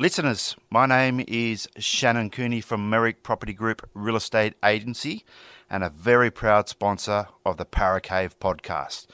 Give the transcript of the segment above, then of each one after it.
Listeners, my name is Shannon Cooney from Merrick Property Group Real Estate Agency and a very proud sponsor of the Parra Cave podcast.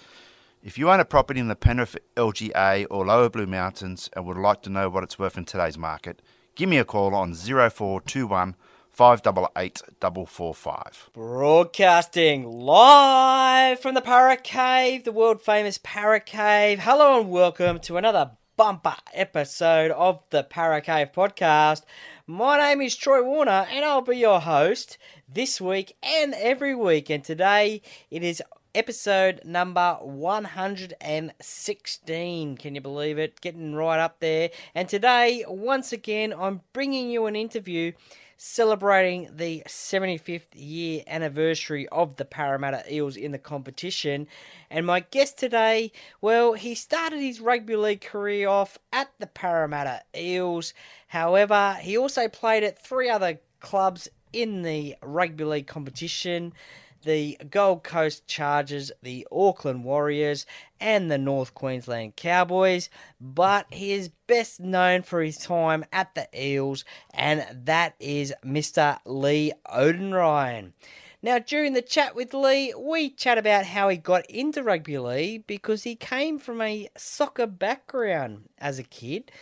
If you own a property in the Penrith LGA or Lower Blue Mountains and would like to know what it's worth in today's market, give me a call on 0421 588 445. Broadcasting live from the Parra Cave, the world famous Parra Cave. Hello and welcome to another bumper episode of the Parra Cave podcast. My name is Troy Warner and I'll be your host this week and every week. And today it is episode number 116. Can you believe it? Getting right up there. And today, once again, I'm bringing you an interview celebrating the 75th year anniversary of the Parramatta Eels in the competition. And my guest today, well, he started his rugby league career off at the Parramatta Eels. However, he also played at three other clubs in the rugby league competition the Gold Coast Chargers, the Auckland Warriors, and the North Queensland Cowboys, but he is best known for his time at the Eels, and that is Mr. Lee Oudenryn. Now, during the chat with Lee, we chat about how he got into rugby league because he came from a soccer background as a kid.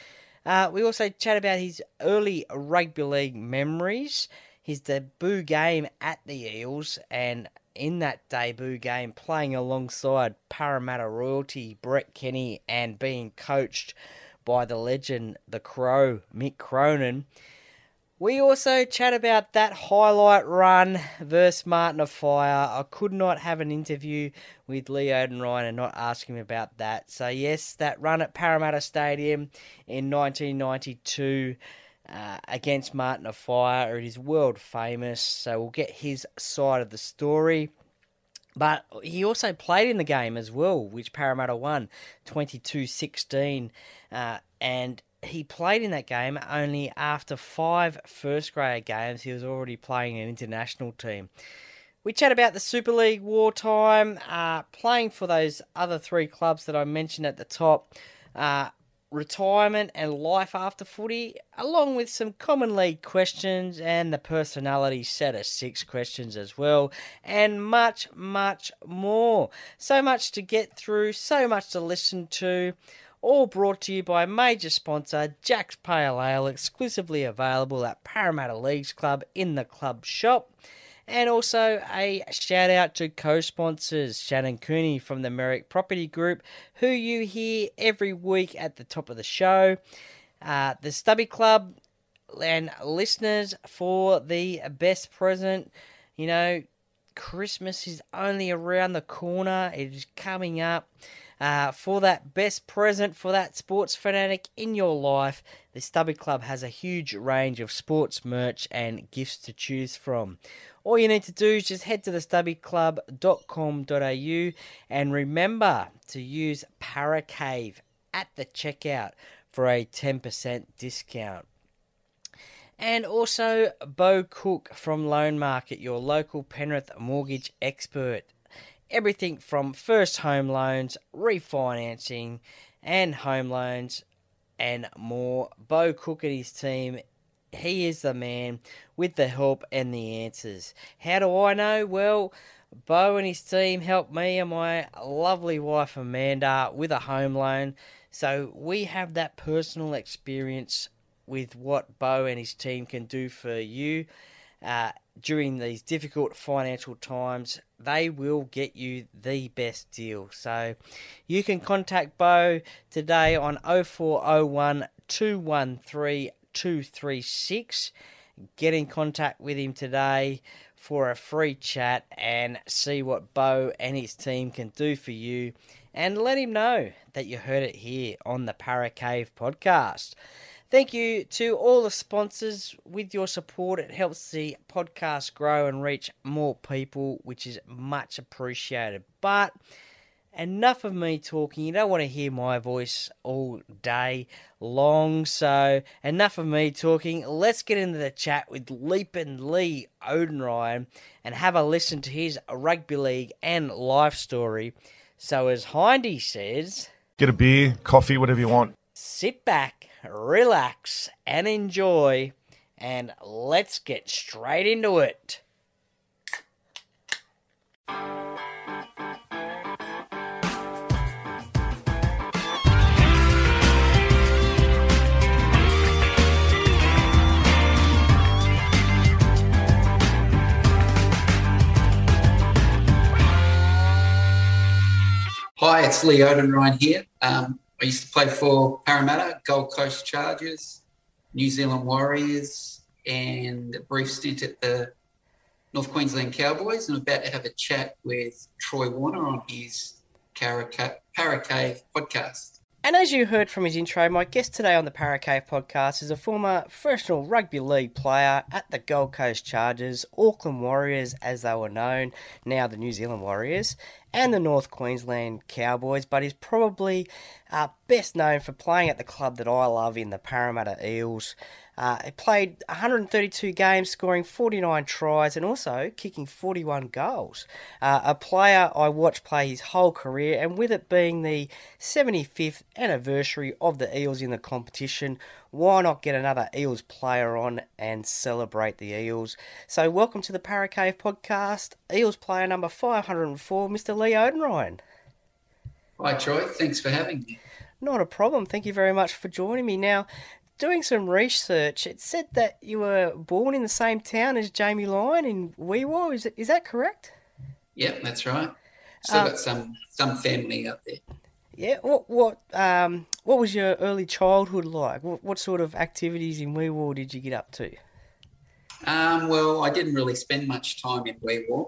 Uh, we also chat about his early rugby league memories his debut game at the Eels, and in that debut game, playing alongside Parramatta royalty Brett Kenny and being coached by the legend, the Crow, Mick Cronin. We also chat about that highlight run versus Martin Offiah. I could not have an interview with Lee Oudenryn and not ask him about that. So, yes, that run at Parramatta Stadium in 1992 uh, against Martin Offiah. It is world famous, so we'll get his side of the story. But he also played in the game as well, which Parramatta won 22 16. Uh, and he played in that game only after five first grade games. He was already playing an international team. We chat about the Super League wartime, uh, playing for those other three clubs that I mentioned at the top. Uh, retirement and life after footy, along with some common league questions and the personality set of six questions as well, and much, much more. So much to get through, so much to listen to. All brought to you by major sponsor Jack's Pale Ale, exclusively available at Parramatta Leagues Club in the club shop. And also a shout out to co sponsors Shannon Cooney from the Merrick Property Group, who you hear every week at the top of the show, uh, the Stubby Club, and listeners for the best present. You know, Christmas is only around the corner, it is coming up. Uh, for that best present for that sports fanatic in your life, the Stubby Club has a huge range of sports merch and gifts to choose from. All you need to do is just head to the thestubbyclub.com.au and remember to use Paracave at the checkout for a 10% discount. And also Beau Cook from Loan Market, your local Penrith mortgage expert. Everything from first home loans, refinancing, and home loans, and more. Beau Cook and his team he is the man with the help and the answers. How do I know? Well, Beau and his team helped me and my lovely wife Amanda with a home loan. So we have that personal experience with what Beau and his team can do for you uh, during these difficult financial times. They will get you the best deal. So you can contact Beau today on 0401 213 236. Get in contact with him today for a free chat and see what Beau and his team can do for you. And let him know that you heard it here on the Parra Cave podcast. Thank you to all the sponsors. With your support, it helps the podcast grow and reach more people, which is much appreciated. But enough of me talking. You don't want to hear my voice all day long. So, enough of me talking. Let's get into the chat with Leapin' Lee Oudenryn and have a listen to his rugby league and life story. So, as Hindy says, get a beer, coffee, whatever you want. Sit back, relax, and enjoy. And let's get straight into it. Hi, it's Lee Oudenryn here. Um, I used to play for Parramatta, Gold Coast Chargers, New Zealand Warriors, and a brief stint at the North Queensland Cowboys. And I'm about to have a chat with Troy Warner on his Parra Cave podcast. And as you heard from his intro, my guest today on the Parra Cave podcast is a former professional rugby league player at the Gold Coast Chargers, Auckland Warriors as they were known, now the New Zealand Warriors, and the North Queensland Cowboys, but he's probably uh, best known for playing at the club that I love in the Parramatta Eels. Uh, he played 132 games, scoring 49 tries and also kicking 41 goals. Uh, a player I watched play his whole career, and with it being the 75th anniversary of the Eels in the competition, why not get another Eels player on and celebrate the Eels? So, welcome to the Parra Cave podcast, Eels player number 504, Mr. Lee Oudenryn. Hi, Troy. Thanks for having me. Not a problem. Thank you very much for joining me. Now, doing some research, it said that you were born in the same town as Jamie Lyon in Wee Waa. Is, it, is that correct? Yep, that's right. Still um, got some some family up there. Yeah. What what um what was your early childhood like? What, what sort of activities in Wee Waa did you get up to? Um, well, I didn't really spend much time in Wee Waa.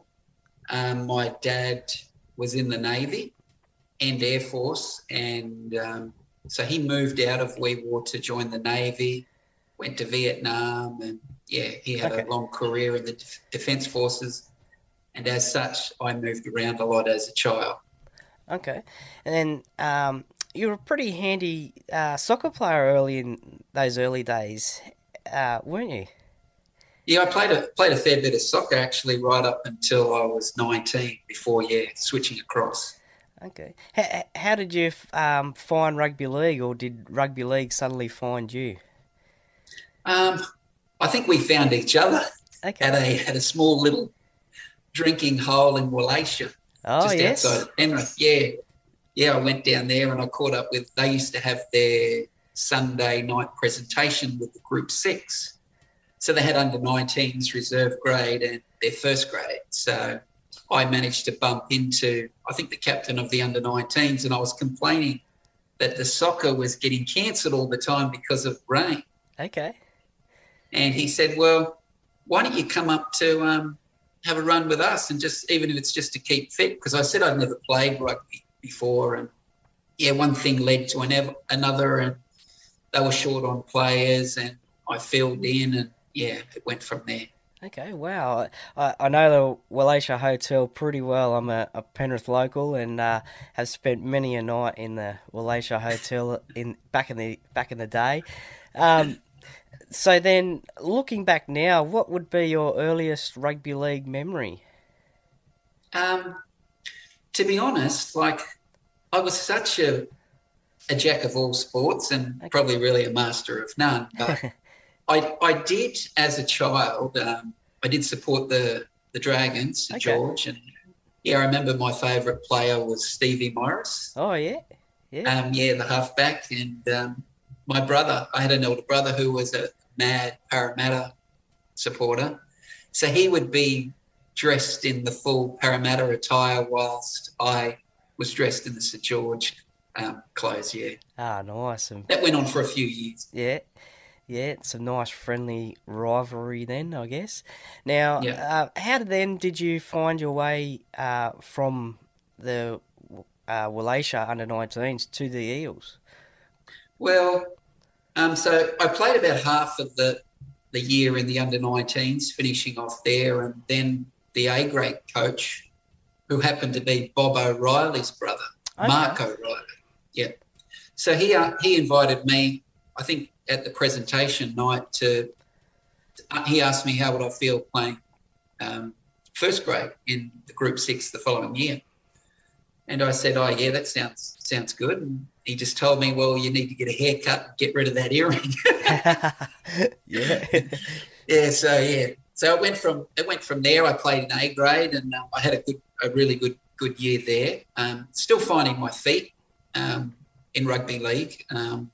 Um, my dad was in the Navy and Air Force, and um, so he moved out of Wee Waa to join the Navy, went to Vietnam, and yeah, he had okay. a long career in the Defence Forces. And as such, I moved around a lot as a child. Okay. And then um, you were a pretty handy uh, soccer player early in those early days, uh, weren't you? Yeah, I played a played a fair bit of soccer actually, right up until I was nineteen. Before, yeah, switching across. Okay. How, how did you um, find rugby league, or did rugby league suddenly find you? Um, I think we found each other okay. at a at a small little drinking hole in Wallacia, oh, just yes. outside of Penrith. Yeah, yeah. I went down there and I caught up with. They used to have their Sunday night presentation with the Group Six, so they had under 19s reserve grade and their first grade. So I managed to bump into, I think, the captain of the under 19s, and I was complaining that the soccer was getting cancelled all the time because of rain. Okay. And he said, Well, why don't you come up to um, have a run with us and just, even if it's just to keep fit? Because I said I'd never played rugby before. And yeah, one thing led to another, and they were short on players, and I filled in, and yeah, it went from there. Okay, wow. I, I know the Wallacia Hotel pretty well. I'm a, a Penrith local and uh, have spent many a night in the Wallacia Hotel in back in the back in the day. Um, so then, looking back now, what would be your earliest rugby league memory? Um, to be honest, like I was such a a jack of all sports and okay. probably really a master of none. But I, I did as a child. Um, I did support the the Dragons, okay. George, and yeah, I remember my favourite player was Stevie Morris. Oh yeah, yeah, um, yeah, the halfback, and um, my brother. I had an older brother who was a mad Parramatta supporter, so he would be dressed in the full Parramatta attire, whilst I was dressed in the St George um, clothes. Yeah. Ah, nice. And that went on for a few years. Yeah yeah, it's a nice friendly rivalry then, I guess. Now, yeah. uh, how then did you find your way uh, from the uh, Wallacia under 19s to the Eels? Well, um, so I played about half of the the year in the under 19s, finishing off there, and then the A grade coach, who happened to be Bob O'Reilly's brother, okay. Mark O'Reilly. Yeah. So he uh, he invited me. I think at the presentation night to he asked me how would I feel playing um, first grade in the group six the following year. And I said, "Oh yeah, that sounds sounds good." And he just told me, "Well, you need to get a haircut and get rid of that earring." yeah. yeah. So yeah. So it went from it went from there. I played in A grade, and um, I had a good, a really good good year there. Um, still finding my feet um, in rugby league. Um,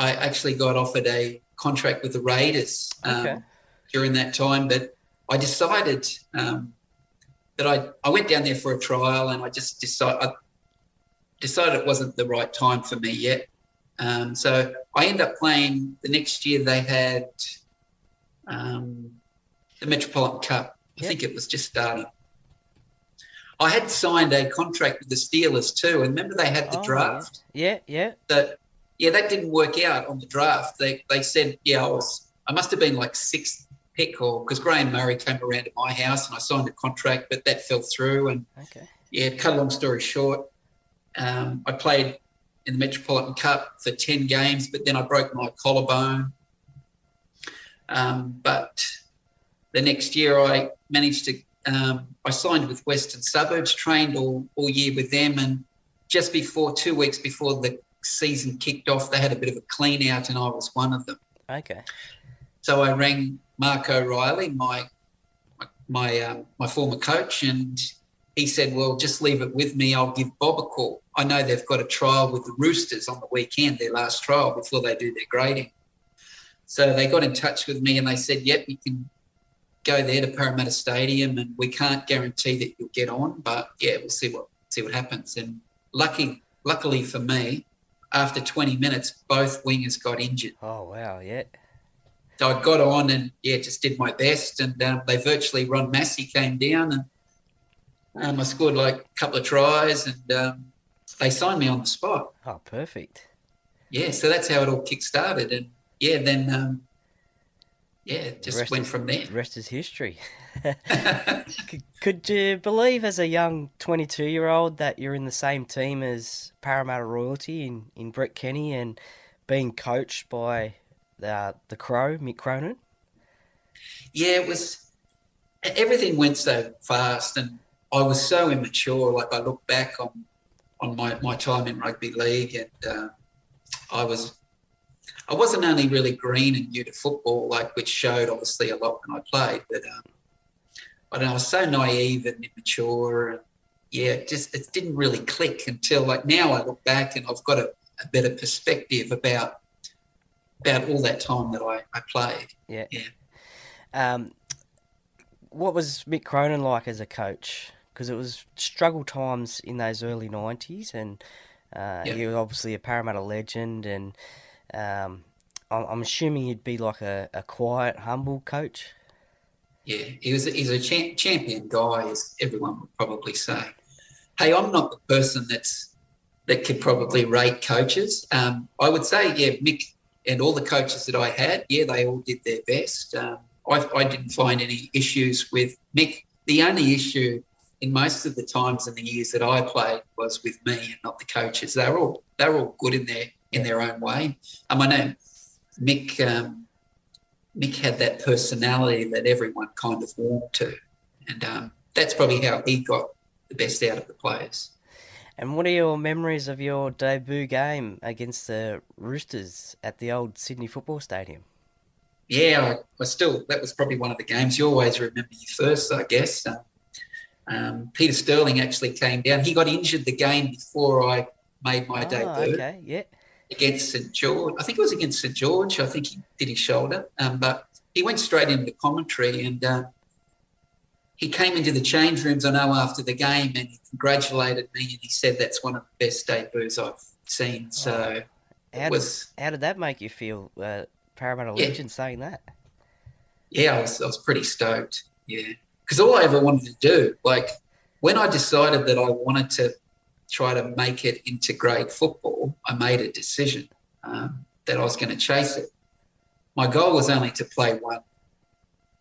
I actually got offered a contract with the Raiders um, Okay. during that time, but I decided um, that I, I went down there for a trial and I just decided I decided it wasn't the right time for me yet. Um, so I ended up playing the next year. They had um, the Metropolitan Cup. I Yep. think it was just starting. I had signed a contract with the Steelers too, and remember they had the Oh, draft Yeah, yeah. that yeah, that didn't work out on the draft. They they said yeah, I was I must have been like sixth pick or because Graham Murray came around to my house and I signed a contract, but that fell through. And Okay. yeah, cut a long story short, um, I played in the Metropolitan Cup for ten games, but then I broke my collarbone. Um, but the next year, I managed to. Um, I signed with Western Suburbs, trained all, all year with them, and just before two weeks before the season kicked off, they had a bit of a clean out, and I was one of them. Okay. So I rang Mark O'Reilly, my my my, um, my former coach, and he said, "Well, just leave it with me. I'll give Bob a call. I know they've got a trial with the Roosters on the weekend, their last trial before they do their grading." So they got in touch with me and they said, "Yep, you can go there to Parramatta Stadium, and we can't guarantee that you'll get on, but yeah, we'll see what see what happens." And lucky, luckily for me, after 20 minutes, both wingers got injured. Oh wow, yeah. So I got on and yeah, just did my best. And um, they virtually Ron Massey came down and um, I scored like a couple of tries and um, they signed me on the spot. Oh, perfect. Yeah, so that's how it all kick started. And yeah, then um, yeah, it just rest went is- from there. The rest is history. could, could you believe, as a young 22 year old, that you're in the same team as Parramatta royalty in, in Brett Kenny and being coached by the, the Crow, Mick Cronin? yeah, it was everything went so fast, and I was so immature. Like I look back on on my, my time in rugby league, and uh, I was I wasn't only really green and new to football, like which showed obviously a lot when I played, but um, I don't know, I was so naive and immature, and yeah, just it didn't really click until like now I look back and I've got a, a better perspective about about all that time that I, I played. Yeah. Yeah. Um, what was Mick Cronin like as a coach? Because it was struggle times in those early 90s, and uh, Yeah. he was obviously a Parramatta legend, and um, I'm, I'm assuming he'd be like a, a quiet, humble coach. Yeah, he was he's a cha- champion guy, as everyone would probably say. Hey, I'm not the person that's that could probably rate coaches. Um, I would say, yeah, Mick and all the coaches that I had, yeah, they all did their best. Um, I, I didn't find any issues with Mick. The only issue in most of the times in the years that I played was with me and not the coaches. They were all they were all good in their in their own way. Um, I know Mick. Um, Mick had that personality that everyone kind of warmed to, and um, that's probably how he got the best out of the players. And what are your memories of your debut game against the Roosters at the old Sydney Football Stadium? Yeah, I, I still that was probably one of the games you always remember you first, I guess. Um, um, Peter Sterling actually came down. He got injured the game before I made my oh, debut. okay, yeah. Against St George. I think it was against St George. I think he did his shoulder, um, but he went straight into commentary and uh, he came into the change rooms. I know after the game and he congratulated me and he said that's one of the best debuts I've seen. So How it did, how did that make you feel, uh, Parramatta Yeah. legend saying that? yeah, I was I was pretty stoked. Yeah, because all I ever wanted to do, like when I decided that I wanted to try to make it into grade football, I made a decision um, that I was going to chase it. My goal was only to play one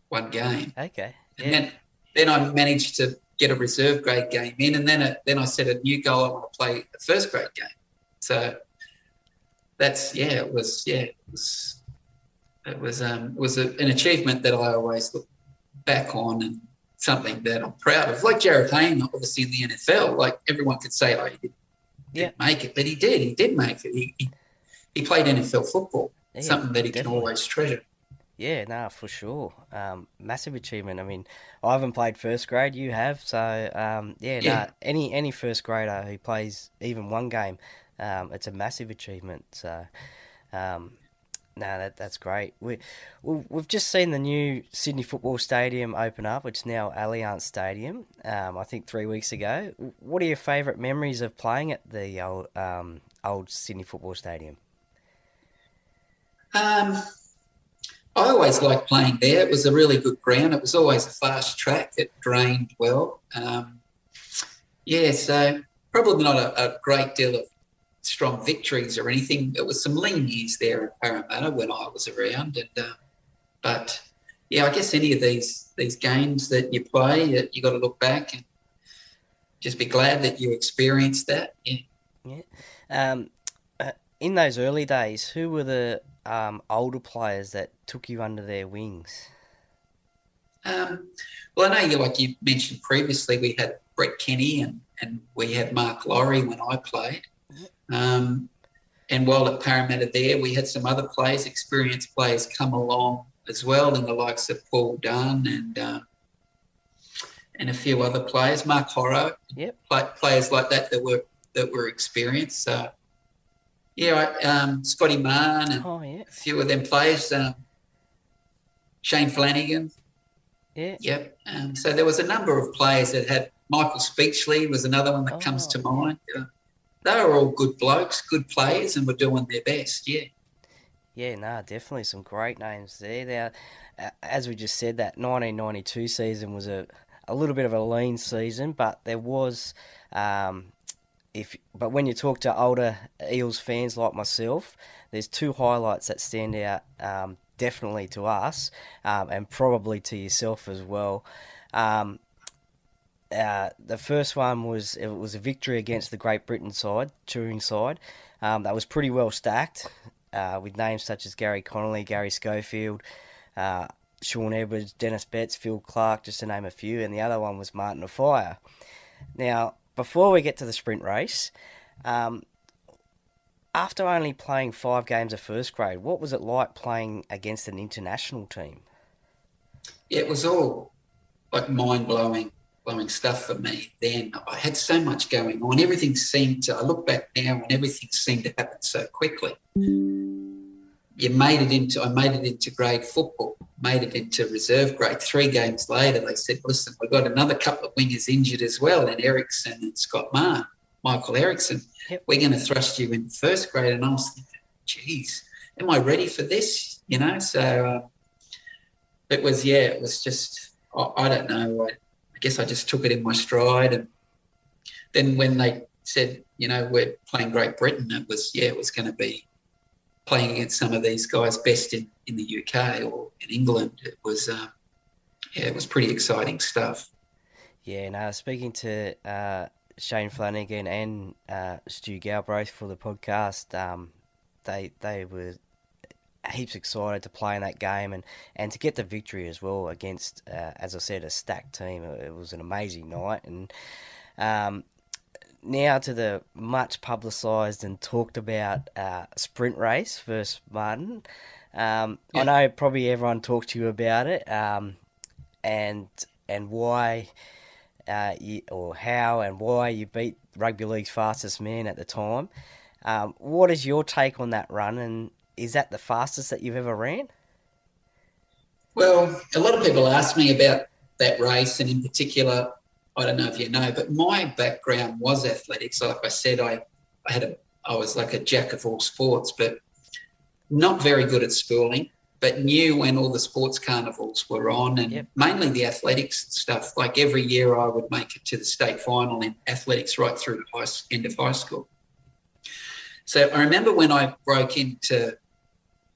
one game, Okay, and then then I managed to get a reserve grade game in, and then it, then I set a new goal. I want to play a first grade game. So that's yeah, it was yeah, it was it was um, it was a, an achievement that I always look back on, and something that I'm proud of. Like Jarryd Hayne, obviously in the NFL, like everyone could say, oh, he didn't, Yeah. make it, but he did. He did make it. He, he, he played NFL football, Yeah, something that he can always treasure. Yeah, no, for sure. Um, massive achievement. I mean, I haven't played first grade. You have, so um, yeah, Yeah. no, any any first grader who plays even one game, um, it's a massive achievement. So, um, no, that that's great. We we- we've just seen the new Sydney Football Stadium open up, which is now Allianz Stadium. Um, I think three weeks ago. What are your favourite memories of playing at the old um, old Sydney Football Stadium? Um, I always liked playing there. It was a really good ground. It was always a fast track. It drained well. Um, yeah, so probably not a, a great deal of strong victories or anything. It was some lean years there in Parramatta when I was around, and uh, but yeah, I guess any of these these games that you play, uh, you got to look back and just be glad that you experienced that. Yeah. Um, uh, in those early days, who were the um, older players that took you under their wings? Um, well, I know you like you mentioned previously, we had Brett Kenny and, and we had Mark Laurie when I played. Um, and while at Parramatta there, we had some other players, experienced players, come along as well, in the likes of Paul Dunn and uh, and a few other players, Mark Horo, Yep. play, players like that that were that were experienced. So, yeah, um, Scotty Marn and Oh yeah, a few of them players, um, Shane Flanagan, yeah, Yep. Um, so there was a number of players that had Michael Speechley was another one that comes to Oh. mind. Uh, they were all good blokes, good players, and were doing their best. Yeah. yeah. No, definitely some great names there. Now, as we just said, that 1992 season was a a little bit of a lean season, but there was. Um, if but when you talk to older Eels fans like myself, there's two highlights that stand out um, definitely to us um, and probably to yourself as well. Um, uh, the first one was it was a victory against the Great Britain side, touring side. Um, that was pretty well stacked uh, with names such as Gary Connolly, Garry Schofield, uh, Shaun Edwards, Dennis Betts, Phil Clarke, just to name a few. And the other one was Martin Offiah. Now, before we get to the sprint race, um, after only playing five games of first grade, what was it like playing against an international team? Yeah, it was all like mind blowing, blowing stuff for me. Then I had so much going on. Everything seemed to. I look back now, and everything seemed to happen so quickly. You made it into. I made it into grade football. Made it into reserve grade. Three games later, they said, "Listen, we've got another couple of wingers injured as well, and Ericsson and Scott Marr, Michael Ericsson. Yep. We're going to thrust you in first grade." And I was thinking, "Geez, am I ready for this?" You know, so. Uh, it was yeah it was just i, I don't know I, I guess i just took it in my stride. And then when they said you know we're playing great britain it was yeah it was going to be playing against some of these guys best in, in the uk or in england. It was uh, yeah it was pretty exciting stuff. Yeah, no, speaking to uh, Shane Flanagan and uh, Stu Galbraith for the podcast, um, they they were heaps excited to play in that game and, and to get the victory as well against, uh, as I said, a stacked team. It, was an amazing night. And um, now to the much publicised and talked about uh, sprint race versus Martin. Um, I know probably everyone talked to you about it um, and and why uh, you, or how and why you beat rugby league's fastest man at the time. Um, what is your take on that run, and is that the fastest that you've ever ran? Well, a lot of people ask me about that race, and in particular, I don't know if you know, but my background was athletics. Like I said, I, I had a, I was like a jack of all sports, but not very good at schooling. But knew when all the sports carnivals were on, and Yep. mainly the athletics stuff. Like every year, I would make it to the state final in athletics right through to high, end of high school. So I remember when I broke into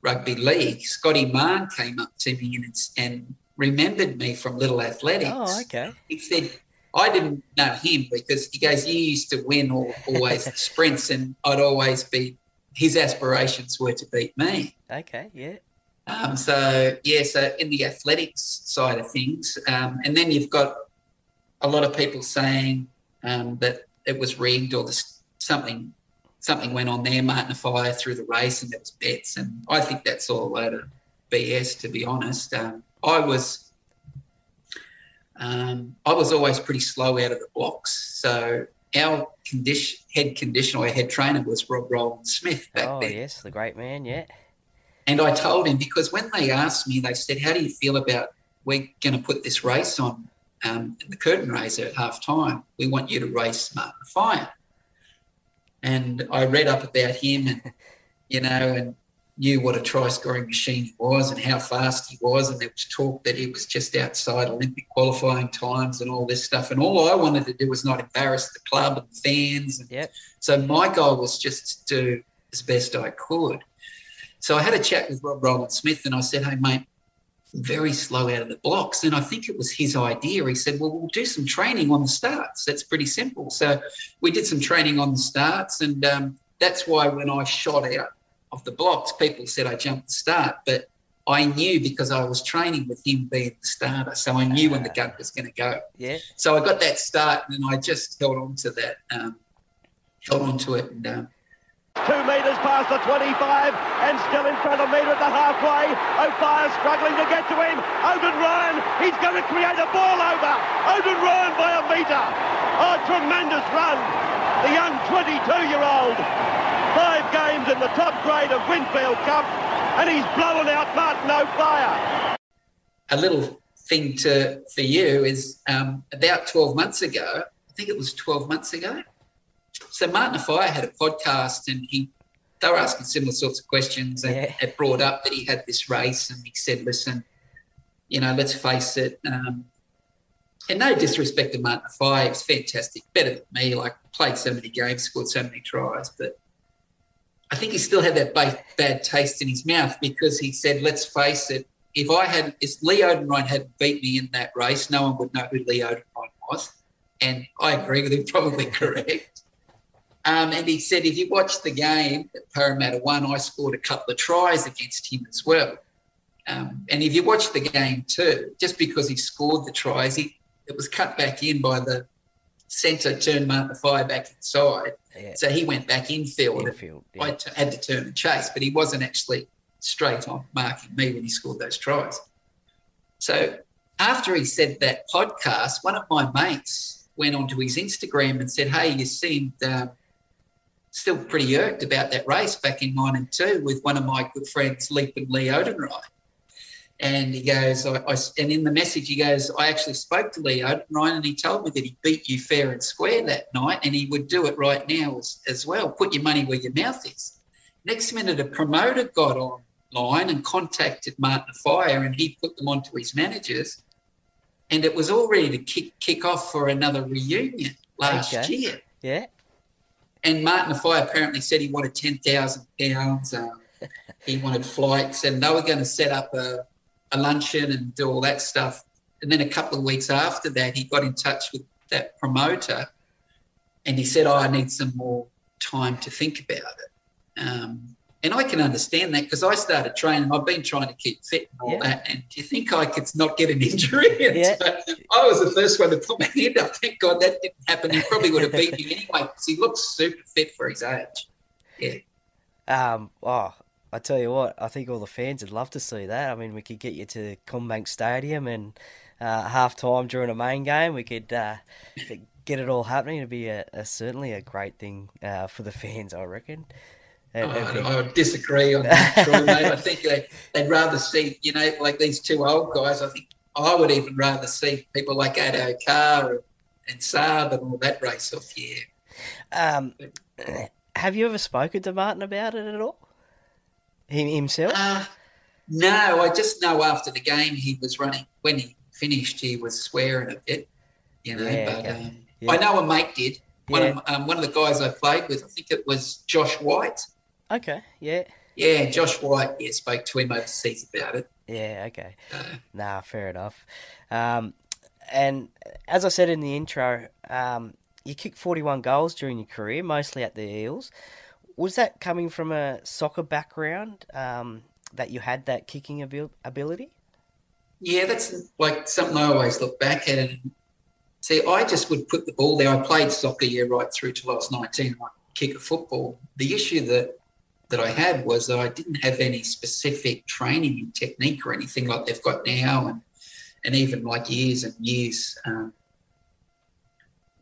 rugby league, Scotty Marn came up to me and, and remembered me from Little Athletics. Oh, okay. He said, I didn't know him because he goes, You used to win all, always the sprints, and I'd always be, his aspirations were to beat me. Okay, yeah. Um, so yeah, so in the athletics side of things, um, and then you've got a lot of people saying um, that it was rigged or the, something something went on there, Martin Offiah through the race, and there was bets, and I think that's all a load of BS to be honest. Um, I was um, I was always pretty slow out of the blocks, so our condition, head conditioner, head trainer was Rob Rowland Smith back oh, then. yes, the great man, yeah. And I told him because when they asked me, they said, "How do you feel about we're going to put this race on um, the curtain raiser at half time? We want you to race Martin Offiah." And I read up about him, and you know, and knew what a try scoring machine he was and how fast he was. And there was talk that he was just outside Olympic qualifying times and all this stuff. And all I wanted to do was not embarrass the club and the fans. And Yep. so my goal was just to do as best I could. So I had a chat with Rob Rowland Smith and I said, Hey, mate, very slow out of the blocks. And I think it was his idea. He said, Well, we'll do some training on the starts. That's pretty simple. So we did some training on the starts. And um, that's why when I shot out of the blocks, people said I jumped the start. But I knew because I was training with him being the starter. So I knew when the gun was going to go. Yeah. So I got that start and I just held on to that, um, held on to it. And um, Two metres past the 25 and still in front of metre at the halfway. Offiah struggling to get to him. Oudenryn, he's going to create a ball over. Oudenryn by a metre. Oh, tremendous run. The young 22-year-old. Five games in the top grade of Winfield Cup and he's blowing out Martin Offiah. a little thing to for you is um, about 12 months ago, I think it was 12 months ago. So Martin Offiah had a podcast and he they were asking similar sorts of questions and Yeah. it brought up that he had this race and he said, listen, you know, let's face it, um, and no disrespect to Martin Offiah, he's fantastic, better than me, like played so many games, scored so many tries, but I think he still had that ba- bad taste in his mouth because he said, let's face it, if I had, if Lee Oudenryn hadn't beat me in that race, no one would know who Lee Oudenryn was. And I agree with him, probably correct. Um, and he said, if you watch the game that Parramatta won, I scored a couple of tries against him as well. Um, and if you watch the game too, just because he scored the tries, he, it was cut back in by the centre, turned Martin Offiah back inside. Yeah. So he went back infield. Infield. I Yeah. t- had to turn and chase, but he wasn't actually straight on marking me when he scored those tries. So after he said that podcast, one of my mates went onto his Instagram and said, "Hey, you seemed um, still pretty irked about that race back in '92 with one of my good friends, Leap and Lee Oudenryn." And he goes, I, I, and in the message, he goes, I actually spoke to Lee Oudenryn and he told me that he beat you fair and square that night and he would do it right now as, as well. Put your money where your mouth is. Next minute, a promoter got online and contacted Martin Offiah and he put them onto his managers. And it was all ready to kick, kick off for another reunion last Okay. year. Yeah. And Martin Offiah apparently said he wanted ten thousand pounds. Um, he wanted flights, and they were going to set up a, a luncheon and do all that stuff. And then a couple of weeks after that, he got in touch with that promoter, and he said, "Oh, I need some more time to think about it." Um, and I can understand that because I started training. I've been trying to keep fit and all Yeah. that. And do you think I could not get an injury? Yeah. so I was the first one to put my hand up. Thank God that didn't happen. He probably would have beat me anyway because he looks super fit for his age. Yeah. Um. Oh, I tell you what, I think all the fans would love to see that. I mean, we could get you to CommBank Stadium and uh, half time during a main game. We could uh, get it all happening. It'd be a, a certainly a great thing uh, for the fans, I reckon. It'd I, would disagree on that, Troy, mate. I think they, they'd rather see, you know, like these two old guys. I think I would even rather see people like Ado Carr and, and Saab and all that race off. Yeah. Um, have you ever spoken to Martin about it at all? Him himself? Uh, no, I just know after the game he was running. When he finished, he was swearing a bit, you know. Yeah, but okay. um, Yeah. I know a mate did. One, Yeah. of, um, one of the guys I played with, I think it was Josh White. Okay. Yeah. Yeah, Josh White. Yeah, spoke to him overseas about it. Yeah. Okay. Uh, Nah, fair enough. Um, and as I said in the intro, um, you kicked 41 goals during your career, mostly at the Eels. Was that coming from a soccer background? Um, that you had that kicking abil- ability? Yeah, that's like something I always look back at and see. I just would put the ball there. I played soccer year right through till I was nineteen. I kick a football. The issue that that I had was that I didn't have any specific training in technique or anything like they've got now, and and even like years and years. Um,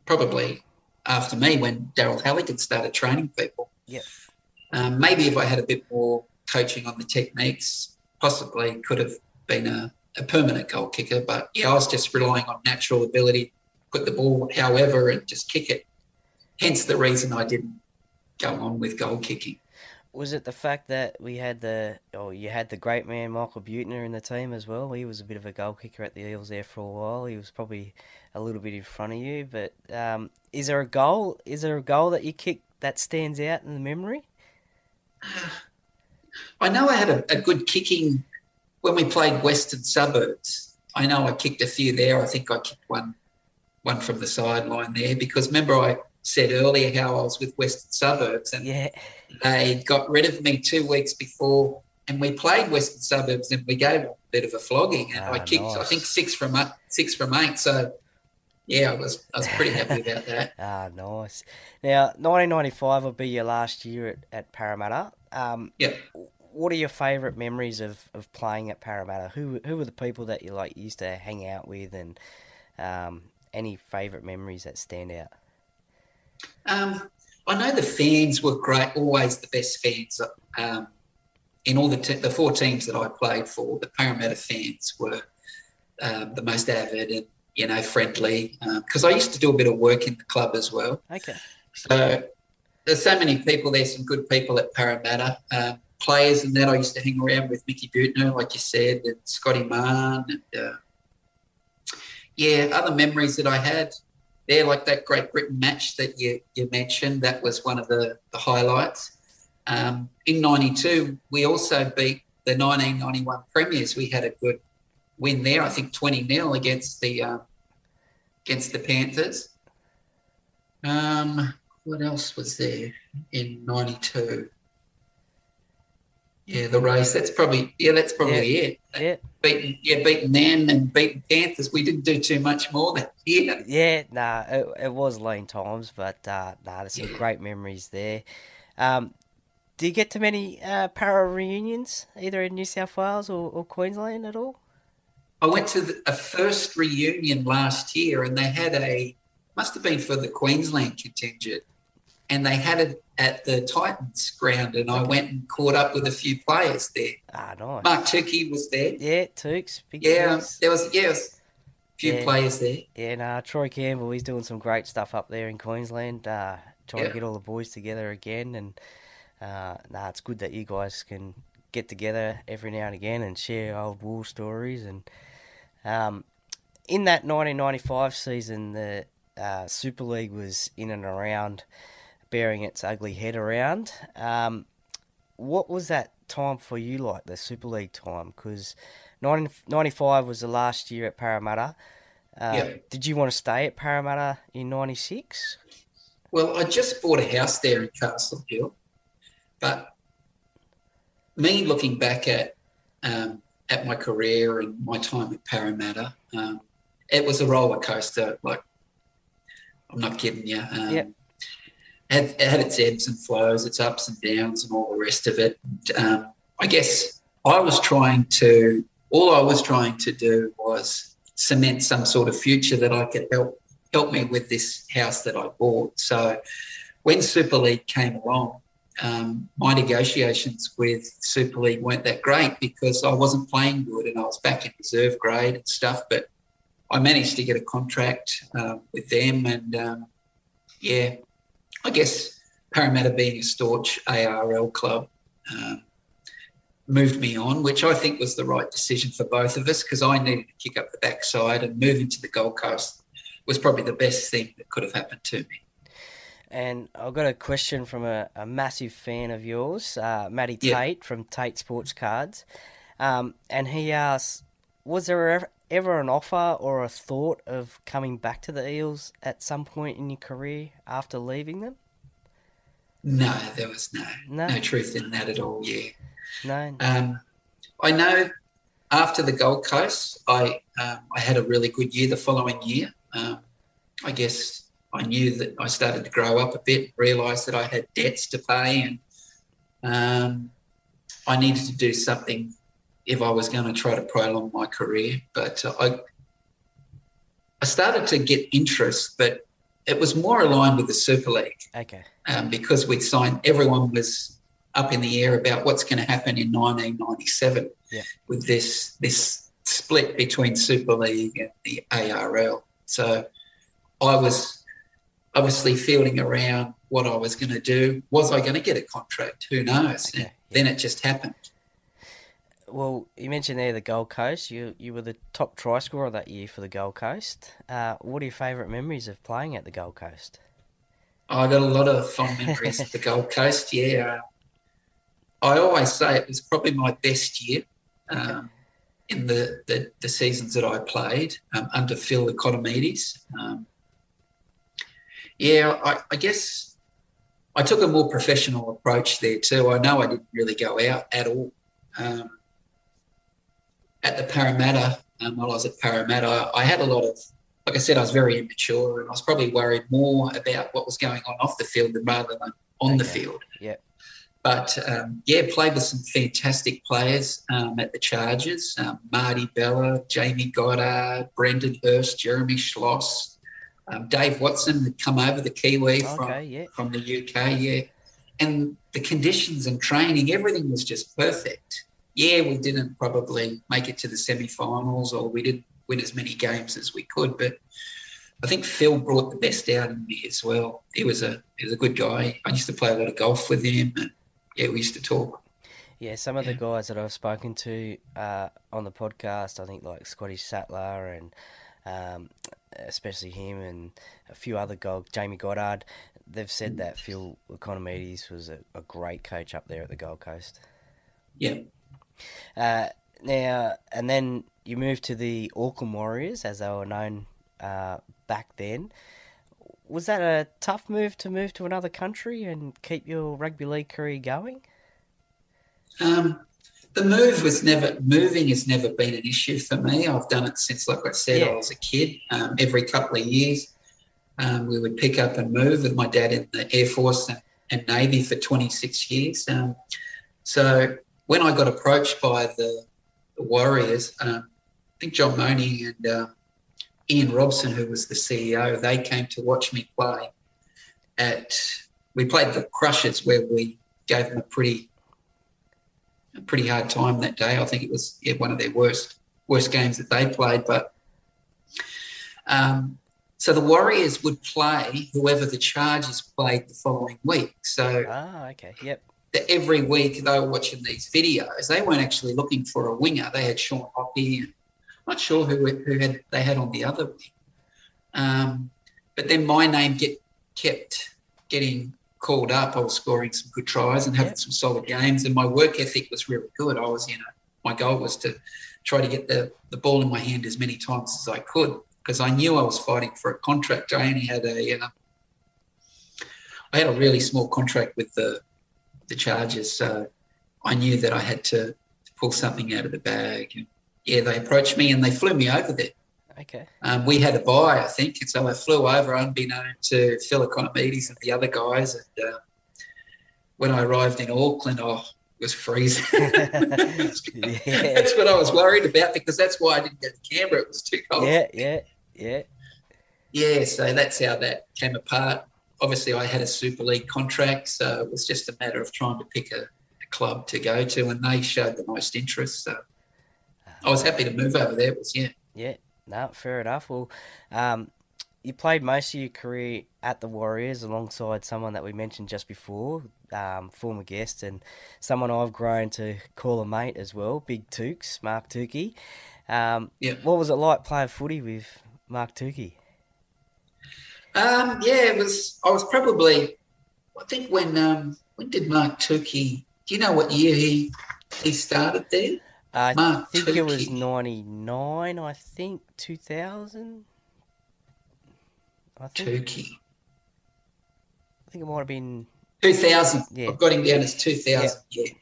probably after me when Daryl Halligan started training people. Yeah. Um, maybe if I had a bit more coaching on the techniques, possibly could have been a, a permanent goal kicker. But yeah, I was just relying on natural ability, put the ball however and just kick it. Hence the reason I didn't go on with goal kicking. Was it the fact that we had the, oh, you had the great man Michael Buettner in the team as well? He was a bit of a goal kicker at the Eels there for a while. He was probably a little bit in front of you. But um, is there a goal? Is there a goal that you kicked that stands out in the memory? I know I had a, a good kicking when we played Western Suburbs. I know I kicked a few there. I think I kicked one, one from the sideline there because remember I said earlier how I was with Western Suburbs and Yeah. They got rid of me two weeks before and we played Western Suburbs and we gave a bit of a flogging and I Ah, kicked I think six from eight, six from eight. So yeah, I was I was pretty happy about that. Ah, nice. Now, 1995 will be your last year at, at Parramatta. Um, Yeah. what are your favourite memories of, of playing at Parramatta? Who who were the people that you like used to hang out with, and um, any favourite memories that stand out? Um, I know the fans were great, always the best fans. Um, in all the te- the four teams that I played for, the Parramatta fans were um, the most avid and you know friendly. Because I used to do a bit of work in the club as well. Okay. So there's so many people. There's some good people at Parramatta. Um, players and that I used to hang around with Mickey Buettner, like you said, and Scotty Marn, and uh, yeah, other memories that I had there, like that Great Britain match that you you mentioned. That was one of the the highlights. Um, in '92, we also beat the 1991 premiers. We had a good win there. I think 20 0 against the um, against the Panthers. Um, what else was there in '92? Yeah, the race. That's probably yeah. That's probably it. Yeah. Beating yeah, beating them and beating Panthers. We didn't do too much more that year. Yeah, nah, it, it was lean times, but uh, nah, there's some Yeah. great memories there. Um, do you get to many uh, para reunions, either in New South Wales or, or Queensland at all? I went to the, a first reunion last year, and they had a must have been for the Queensland contingent, and they had it at the Titans ground, and I went and caught up with a few players there. Ah, nice. Mark Tookey was there. Yeah, Tukes, Yeah, Tukes. there was yeah, was a few Yeah. players there. Yeah, nah, Troy Campbell, he's doing some great stuff up there in Queensland, uh, trying Yeah. to get all the boys together again. And uh, nah, it's good that you guys can get together every now and again and share old war stories. And um, in that 1995 season, the uh, Super League was in and around, bearing its ugly head around. Um, what was that time for you like, the Super League time? Because 1995 was the last year at Parramatta. Uh, Yeah. Did you want to stay at Parramatta in '96? Well, I just bought a house there in Castle Hill, but me looking back at um, at my career and my time at Parramatta, um, it was a roller coaster. Like I'm not kidding you. Um, Yep. Had, it had its ebbs and flows, its ups and downs, and all the rest of it. Um, I guess I was trying to. All I was trying to do was cement some sort of future that I could help help me with this house that I bought. So when Super League came along, um, my negotiations with Super League weren't that great because I wasn't playing good and I was back in reserve grade and stuff. But I managed to get a contract um, with them, and um, yeah, I guess Parramatta being a staunch ARL club. Um, moved me on, which I think was the right decision for both of us because I needed to kick up the backside and moving to the Gold Coast was probably the best thing that could have happened to me. And I've got a question from a, a massive fan of yours, uh, Matty Yeah. Tate from Tate Sports Cards. Um, and he asks, was there ever, an offer or a thought of coming back to the Eels at some point in your career after leaving them? No, there was no No. no truth in that at all. Yeah. No. Um, I know after the Gold Coast, I um, I had a really good year the following year. Um, I guess I knew that I started to grow up a bit, realised that I had debts to pay, and um, I needed to do something if I was going to try to prolong my career. But uh, I I started to get interest, but it was more aligned with the Super League. Okay. Um, because we'd signed, everyone was up in the air about what's going to happen in 1997 yeah. with this this split between Super League and the ARL. So I was obviously feeling around what I was going to do. Was I going to get a contract? Who knows? Okay, yeah. Then it just happened. Well, you mentioned there the Gold Coast. You you were the top try scorer that year for the Gold Coast. Uh, what are your favourite memories of playing at the Gold Coast? I got a lot of fond memories of the Gold Coast. Yeah, I always say it was probably my best year um, in the, the, the seasons that I played um, under Phil Economidis. Um, yeah, I, I guess I took a more professional approach there too. I know I didn't really go out at all. Um, at the Parramatta, um, while I was at Parramatta, I had a lot of, like I said, I was very immature and I was probably worried more about what was going on off the field than rather than on okay. the field. Yeah. But um, yeah, played with some fantastic players um, at the Chargers um, Marty Bella, Jamie Goddard, Brendan Hurst, Jeremy Schloss, um, Dave Watson had come over the Kiwi okay, from, yeah. from the UK. Yeah. And the conditions and training, everything was just perfect. Yeah, we didn't probably make it to the semi finals or we didn't win as many games as we could, but I think Phil brought the best out in me as well. He was a he was a good guy. I used to play a lot of golf with him and yeah, we used to talk. Yeah, some of the guys that I've spoken to uh, on the podcast, I think like Scotty Sattler and um, especially him and a few other guys, Jamie Goddard, they've said that Phil Economidis was a, a, great coach up there at the Gold Coast. Yeah. Uh, now, and then you moved to the Auckland Warriors, as they were known uh, back then was that a tough move to move to another country and keep your rugby league career going? Um, the move was never moving has never been an issue for me. I've done it since, like I said, yeah. I was a kid. Um, every couple of years, um, we would pick up and move with my dad in the Air Force and, and Navy for 26 years. Um, so when I got approached by the, the Warriors, um, I think John Monie and uh, Ian Robson, who was the CEO, they came to watch me play. At we played the Crushers, where we gave them a pretty a pretty hard time that day. I think it was yeah, one of their worst worst games that they played. But um, so the Warriors would play whoever the Chargers played the following week. So ah, okay, yep. That every week they were watching these videos. They weren't actually looking for a winger. They had Sean Hoppe and not sure who who had they had on the other wing. Um, but then my name get kept getting called up. I was scoring some good tries and having yeah. some solid games, and my work ethic was really good. I was, you know, my goal was to try to get the, the ball in my hand as many times as I could because I knew I was fighting for a contract. I only had a, you know, I had a really small contract with the the Chargers. so I knew that I had to pull something out of the bag. And, yeah, they approached me and they flew me over there. Okay. Um, we had a buy, I think, and so I flew over unbeknown to Phil Economidis and the other guys. And uh, when I arrived in Auckland, oh, it was freezing. yeah. That's what I was worried about because that's why I didn't go to Canberra. It was too cold. Yeah, yeah, yeah. Yeah, so that's how that came apart. Obviously, I had a Super League contract, so it was just a matter of trying to pick a, a club to go to, and they showed the most interest. So I was happy to move over there. It was yeah. Yeah, no, fair enough. Well, um, you played most of your career at the Warriors alongside someone that we mentioned just before, um, former guest, and someone I've grown to call a mate as well, Big Tukes, Mark Tookey. Um, yeah. What was it like playing footy with Mark Tookey? Um, yeah, it was. I was probably. I think when um, when did Mark Tookey? Do you know what year he he started there? I Mark think Tookey. it was 99, I think, 2000. I think, Tookey. I think it might have been 2000. Yeah. I've got him down as 2000. Yep. Yeah.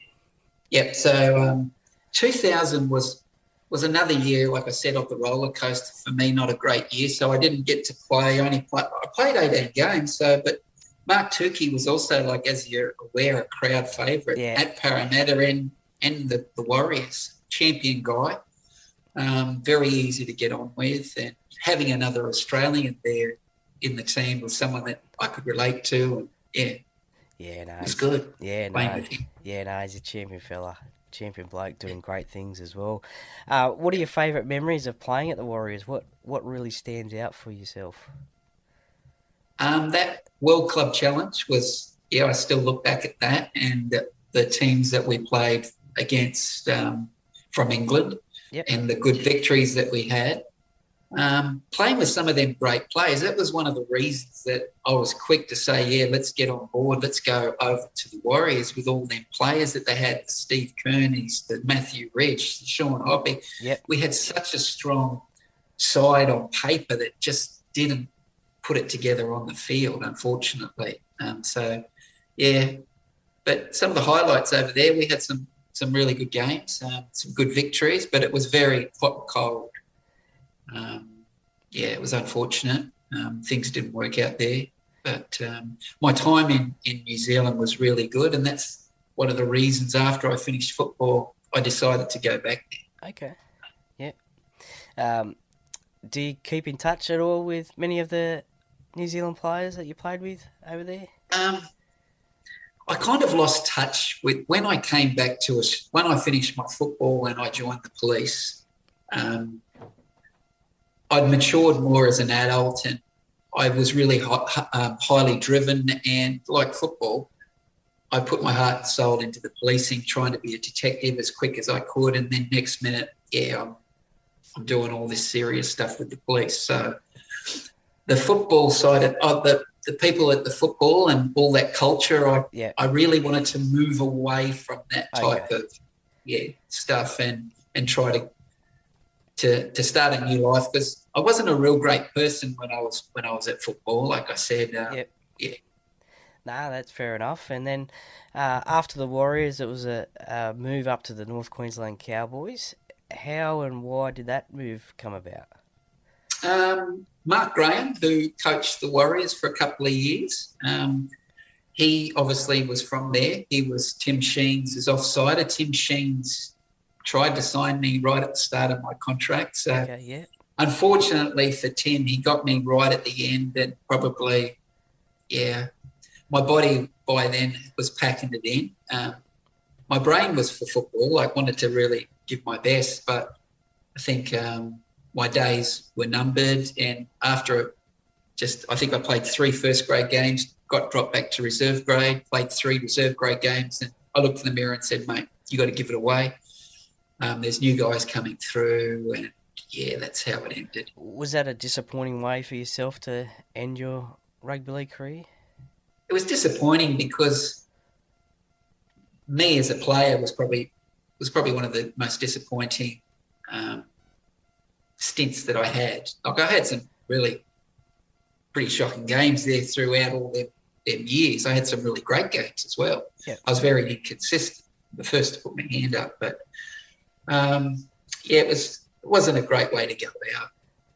Yep. So, um, 2000 was was another year, like I said, of the roller coaster for me. Not a great year, so I didn't get to play. I only play, I played 18 games. So, but Mark Tookey was also like, as you're aware, a crowd favourite Yeah. at Parramatta and and the, the Warriors. Champion guy, um, very easy to get on with, and having another Australian there in the team was someone that I could relate to, and yeah, Yeah, no, it was he's- good yeah, no, yeah, no, he's a champion fella, champion bloke, doing great things as well. Uh, what are your favourite memories of playing at the Warriors? What what really stands out for yourself? Um, that World Club Challenge was, yeah, I still look back at that and the, the teams that we played against um, from England Yep. and the good victories that we had. Um, playing with some of them great players, that was one of the reasons that I was quick to say, yeah, let's get on board, let's go over to the Warriors with all them players that they had, the Steve Kearneys, the Matthew Ridge, the Sean Hoppe. Yep. We had such a strong side on paper that just didn't put it together on the field, unfortunately. Um, so, yeah, but some of the highlights over there, we had some some really good games, um, some good victories, but it was very hot and cold. Um, yeah, it was unfortunate. Um, things didn't work out there, but um, my time in, in New Zealand was really good, and that's one of the reasons after I finished football, I decided to go back there. Okay, yeah. Um, do you keep in touch at all with many of the New Zealand players that you played with over there? Um, I kind of lost touch with when I came back to us when I finished my football and I joined the police. Um, I'd matured more as an adult and I was really um, highly driven and like football. I put my heart and soul into the policing, trying to be a detective as quick as I could. And then next minute, yeah, I'm, I'm doing all this serious stuff with the police. So the football side of oh, the, the people at the football and all that culture, I, Yeah. I really wanted to move away from that type Okay. of yeah stuff and and try to to to start a new life because I wasn't a real great person when I was when I was at football. Like I said, uh, Yep. yeah. Nah, that's fair enough. And then uh, after the Warriors, it was a, a move up to the North Queensland Cowboys. How and why did that move come about? Um, Mark Graham, who coached the Warriors for a couple of years, um, he obviously was from there. He was Tim Sheens his offsider. Tim Sheens tried to sign me right at the start of my contract. So Okay, yeah. Unfortunately for Tim, he got me right at the end and probably, yeah, my body by then was packing it in. Um, my brain was for football. I wanted to really give my best, but I think um, my days were numbered. And after just, I think I played three first grade games, got dropped back to reserve grade, played three reserve grade games. And I looked in the mirror and said, mate, you got to give it away. Um, there's new guys coming through. And yeah, that's how it ended. Was that a disappointing way for yourself to end your rugby league career? it was disappointing because me as a player was probably was probably one of the most disappointing um, stints that I had. Like I had some really pretty shocking games there throughout all them, them years. I had some really great games as well. Yeah. I was very inconsistent. The first to put my hand up, but um, yeah, it was it wasn't a great way to go out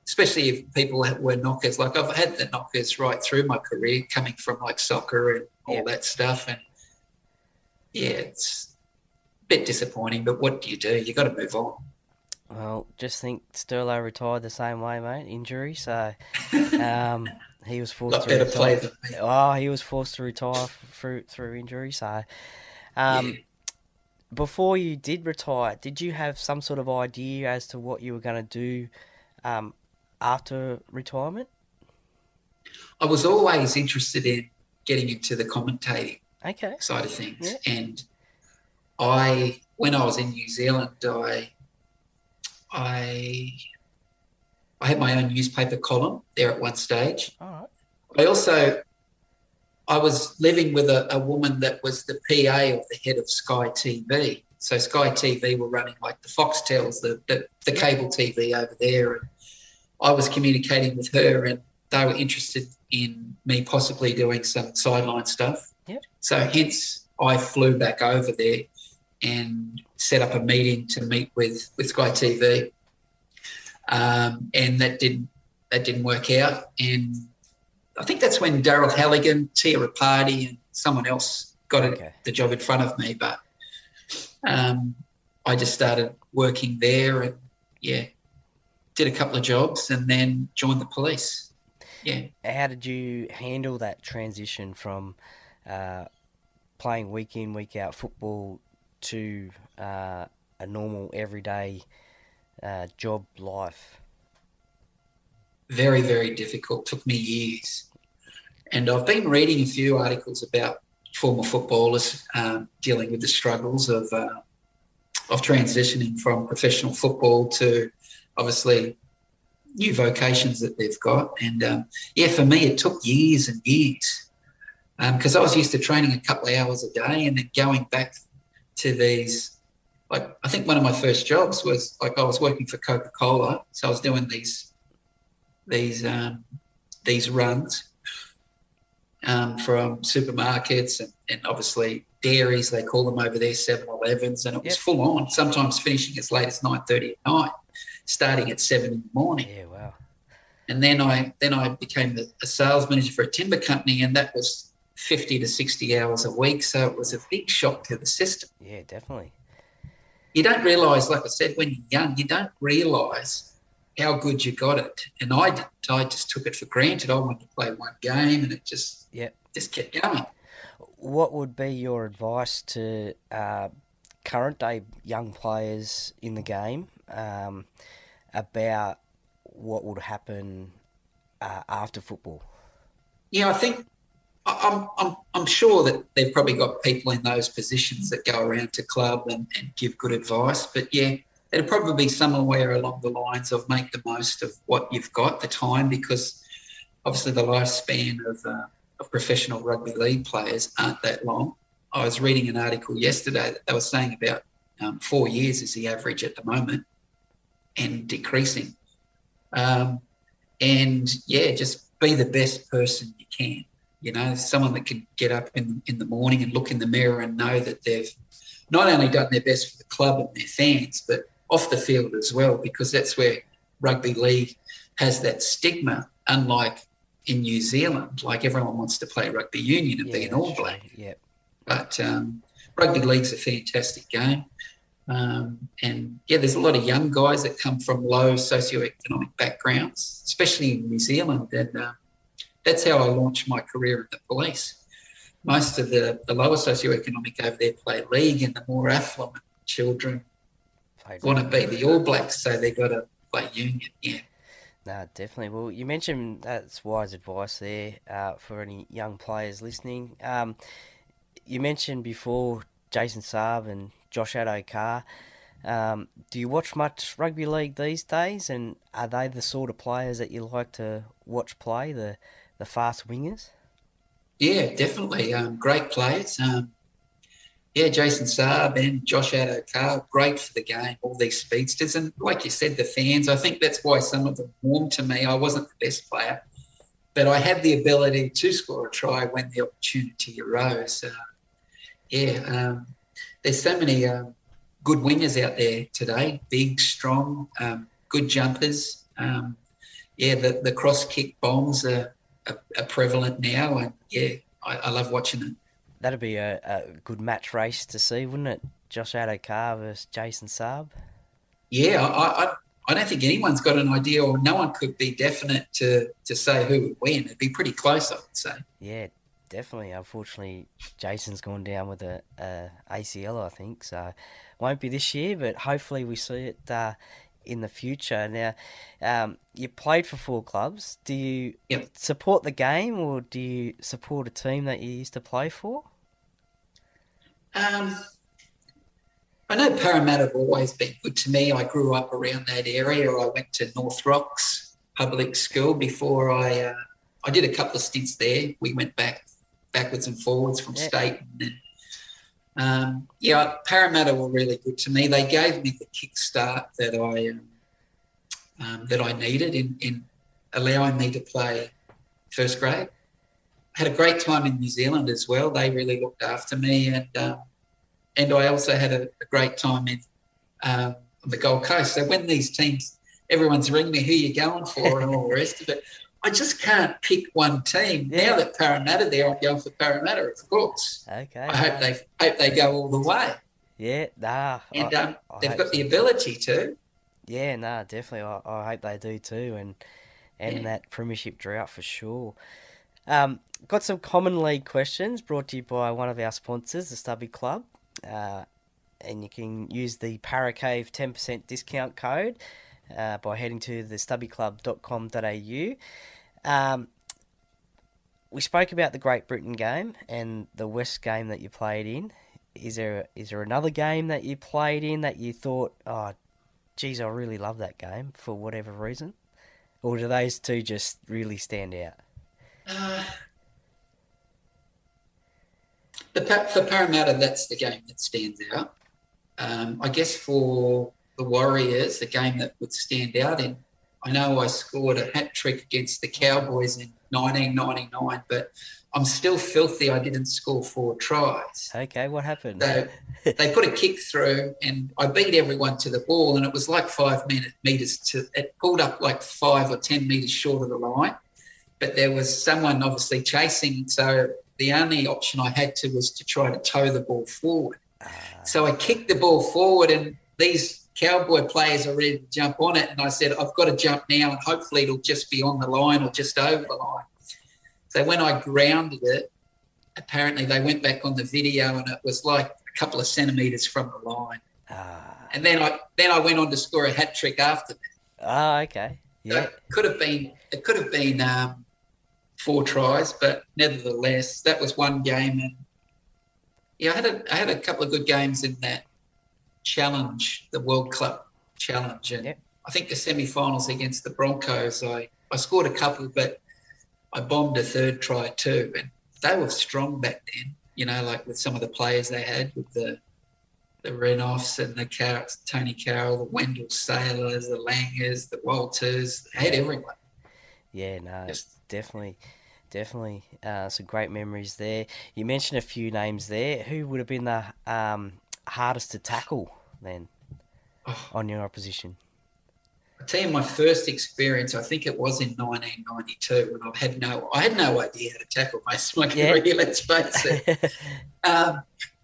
especially if people were knockers. Like I've had the knockers right through my career, coming from like soccer and all Yeah. that stuff. And yeah, it's a bit disappointing. But what do you do? You got to move on. Well, just think Sterlo retired the same way, mate. Injury, so um, he was forced to retire. play. Oh, he was forced to retire through through injury. So, um, Yeah. Before you did retire, did you have some sort of idea as to what you were going to do um, after retirement? I was always interested in getting into the commentating Okay. side of things, Yeah. and I, when I was in New Zealand, I, I, I had my own newspaper column there at one stage. All right. I also, I was living with a, a woman that was the PA of the head of Sky TV. So Sky TV were running like the Foxtels, the, the, the cable TV over there. And I was communicating with her and they were interested in me possibly doing some sideline stuff. Yep. So hence I flew back over there and set up a meeting to meet with with Sky TV, um, and that didn't that didn't work out. And I think that's when Daryl Halligan, Tea Ropati, and someone else got Okay. the job in front of me. But um, I just started working there, and yeah, did a couple of jobs, and then joined the police. Yeah. How did you handle that transition from uh, playing week in, week out football to uh, a normal, everyday uh, job life? Very, very difficult. Took me years. And I've been reading a few articles about former footballers um, dealing with the struggles of uh, of transitioning from professional football to obviously new vocations that they've got. And um, yeah, for me, it took years and years because I was used to training a couple of hours a day and then going back to these. Like I think one of my first jobs was like I was working for Coca Cola, so I was doing these these um, these runs um, from supermarkets and, and obviously dairies they call them over there 7-elevens and it was Yep. full on sometimes finishing as late as 9.30 at night starting at 7 in the morning Yeah, wow. and then i then i became the, a sales manager for a timber company and that was 50 to 60 hours a week so it was a big shock to the system Yeah, definitely. you don't realize, like I said, when you're young, you don't realize how good you got it. And I. I just took it for granted. I wanted to play one game, and it just Yep. just kept going. What would be your advice to uh, current day young players in the game um, about what would happen uh, after football? Yeah, I think I'm I'm I'm sure that they've probably got people in those positions that go around to club and, and give good advice. But yeah, it'd probably be somewhere along the lines of make the most of what you've got, the time, because obviously the lifespan of uh, of professional rugby league players aren't that long. I was reading an article yesterday that they were saying about um, four years is the average at the moment, and decreasing. Um, and yeah, just be the best person you can. You know, someone that can get up in in the morning and look in the mirror and know that they've not only done their best for the club and their fans, but off the field as well, because that's where rugby league has that stigma. Unlike in New Zealand, like everyone wants to play rugby union and be an All. Black. Yep. But um, rugby league's a fantastic game. Um, and yeah, there's a lot of young guys that come from low socioeconomic backgrounds, especially in New Zealand. And uh, that's how I launched my career in the police. Most of the, the lower socioeconomic over there play league, and the more affluent children want to be the All Blacks, so they've got to play union. Yeah. No, definitely. Well, you mentioned that's wise advice there uh, for any young players listening. Um, you mentioned before Jason Saab and Josh Addo-Carr. Um, do you watch much rugby league these days? And are they the sort of players that you like to watch play, the, the fast wingers? Yeah, definitely. Um, great players. Um, yeah, Jason Saab and Josh Addo-Carr, great for the game, all these speedsters. And like you said, the fans, I think that's why some of them warmed to me. I wasn't the best player, but I had the ability to score a try when the opportunity arose. Uh, yeah, um, there's so many um, good wingers out there today, big, strong, um, good jumpers. Um, yeah, the, the cross kick bombs are, are, are prevalent now. And yeah, I, I love watching it. That'd be a, a good match race to see, wouldn't it? Josh Addo-Carr versus Jason Saab. Yeah, I, I, I don't think anyone's got an idea, or no one could be definite to, to say who would win. It'd be pretty close, I would say. Yeah, definitely. Unfortunately, Jason's gone down with a, a ACL, I think. So won't be this year, but hopefully we see it uh, in the future. Now, um, you played for four clubs. Do you Yep. support the game, or do you support a team that you used to play for? Um, I know Parramatta have always been good to me. I grew up around that area. I went to North Rocks Public School before I uh, I did a couple of stints there. We went back backwards and forwards from Yeah. state. And, um, yeah, Parramatta were really good to me. They gave me the kickstart that I um, um, that I needed in, in allowing me to play first grade. Had a great time in New Zealand as well. They really looked after me, and um, and I also had a, a great time in um, on the Gold Coast. So when these teams, everyone's ringing me, who you going for, and all the rest of it. I just can't pick one team. Yeah. Now that Parramatta there, I'm going for Parramatta, of course. Okay. I hope they hope they go all the way, Yeah, nah. and I- um, I they've got the ability to. Yeah, nah, definitely. I, I hope they do too, and and Yeah. that premiership drought for sure. Um, got some common league questions brought to you by one of our sponsors, the Stubby Club, uh, and you can use the Parra Cave ten percent discount code uh, by heading to the stubbyclub.com.au. Um, we spoke about the Great Britain game and the West game that you played in. Is there is there another game that you played in that you thought, oh, geez, I really love that game for whatever reason? Or do those two just really stand out? Uh, the for Parramatta, that's the game that stands out. Um, I guess for the Warriors, the game that would stand out in. I know I scored a hat trick against the Cowboys in 1999, but I'm still filthy. I didn't score four tries. Okay, what happened? So they put a kick through, and I beat everyone to the ball, and it was like five minute, meters to. It pulled up like five or ten meters short of the line, but there was someone obviously chasing. So the only option I had to was to try to tow the ball forward. Ah, So I kicked the ball forward, and these cowboy players are ready to jump on it. And I said, I've got to jump now, and hopefully it'll just be on the line or just over the line. So when I grounded it, apparently they went back on the video, and it was like a couple of centimeters from the line. ah, And then I then I went on to score a hat trick after that. ah, okay. So Yeah, it could have been it could have been um, four tries, but nevertheless, that was one game. And yeah, I had a I had a couple of good games in that challenge, the World Club challenge, and Yep. I think the semi-finals against the Broncos, I I scored a couple, but I bombed a third try too, and they were strong back then. You know, like with some of the players they had with the the Renoufs and the Car- Tony Carroll, the Wendell Sailors, the Langers, the Walters. They had everyone. Yeah, no, Just definitely, definitely. Uh, some great memories there. You mentioned a few names there. Who would have been the um, hardest to tackle then oh, on your opposition? I tell you, my first experience, I think it was in 1992, when I had no, I had no idea how to tackle most of my Yeah. career. Let's face it. Um,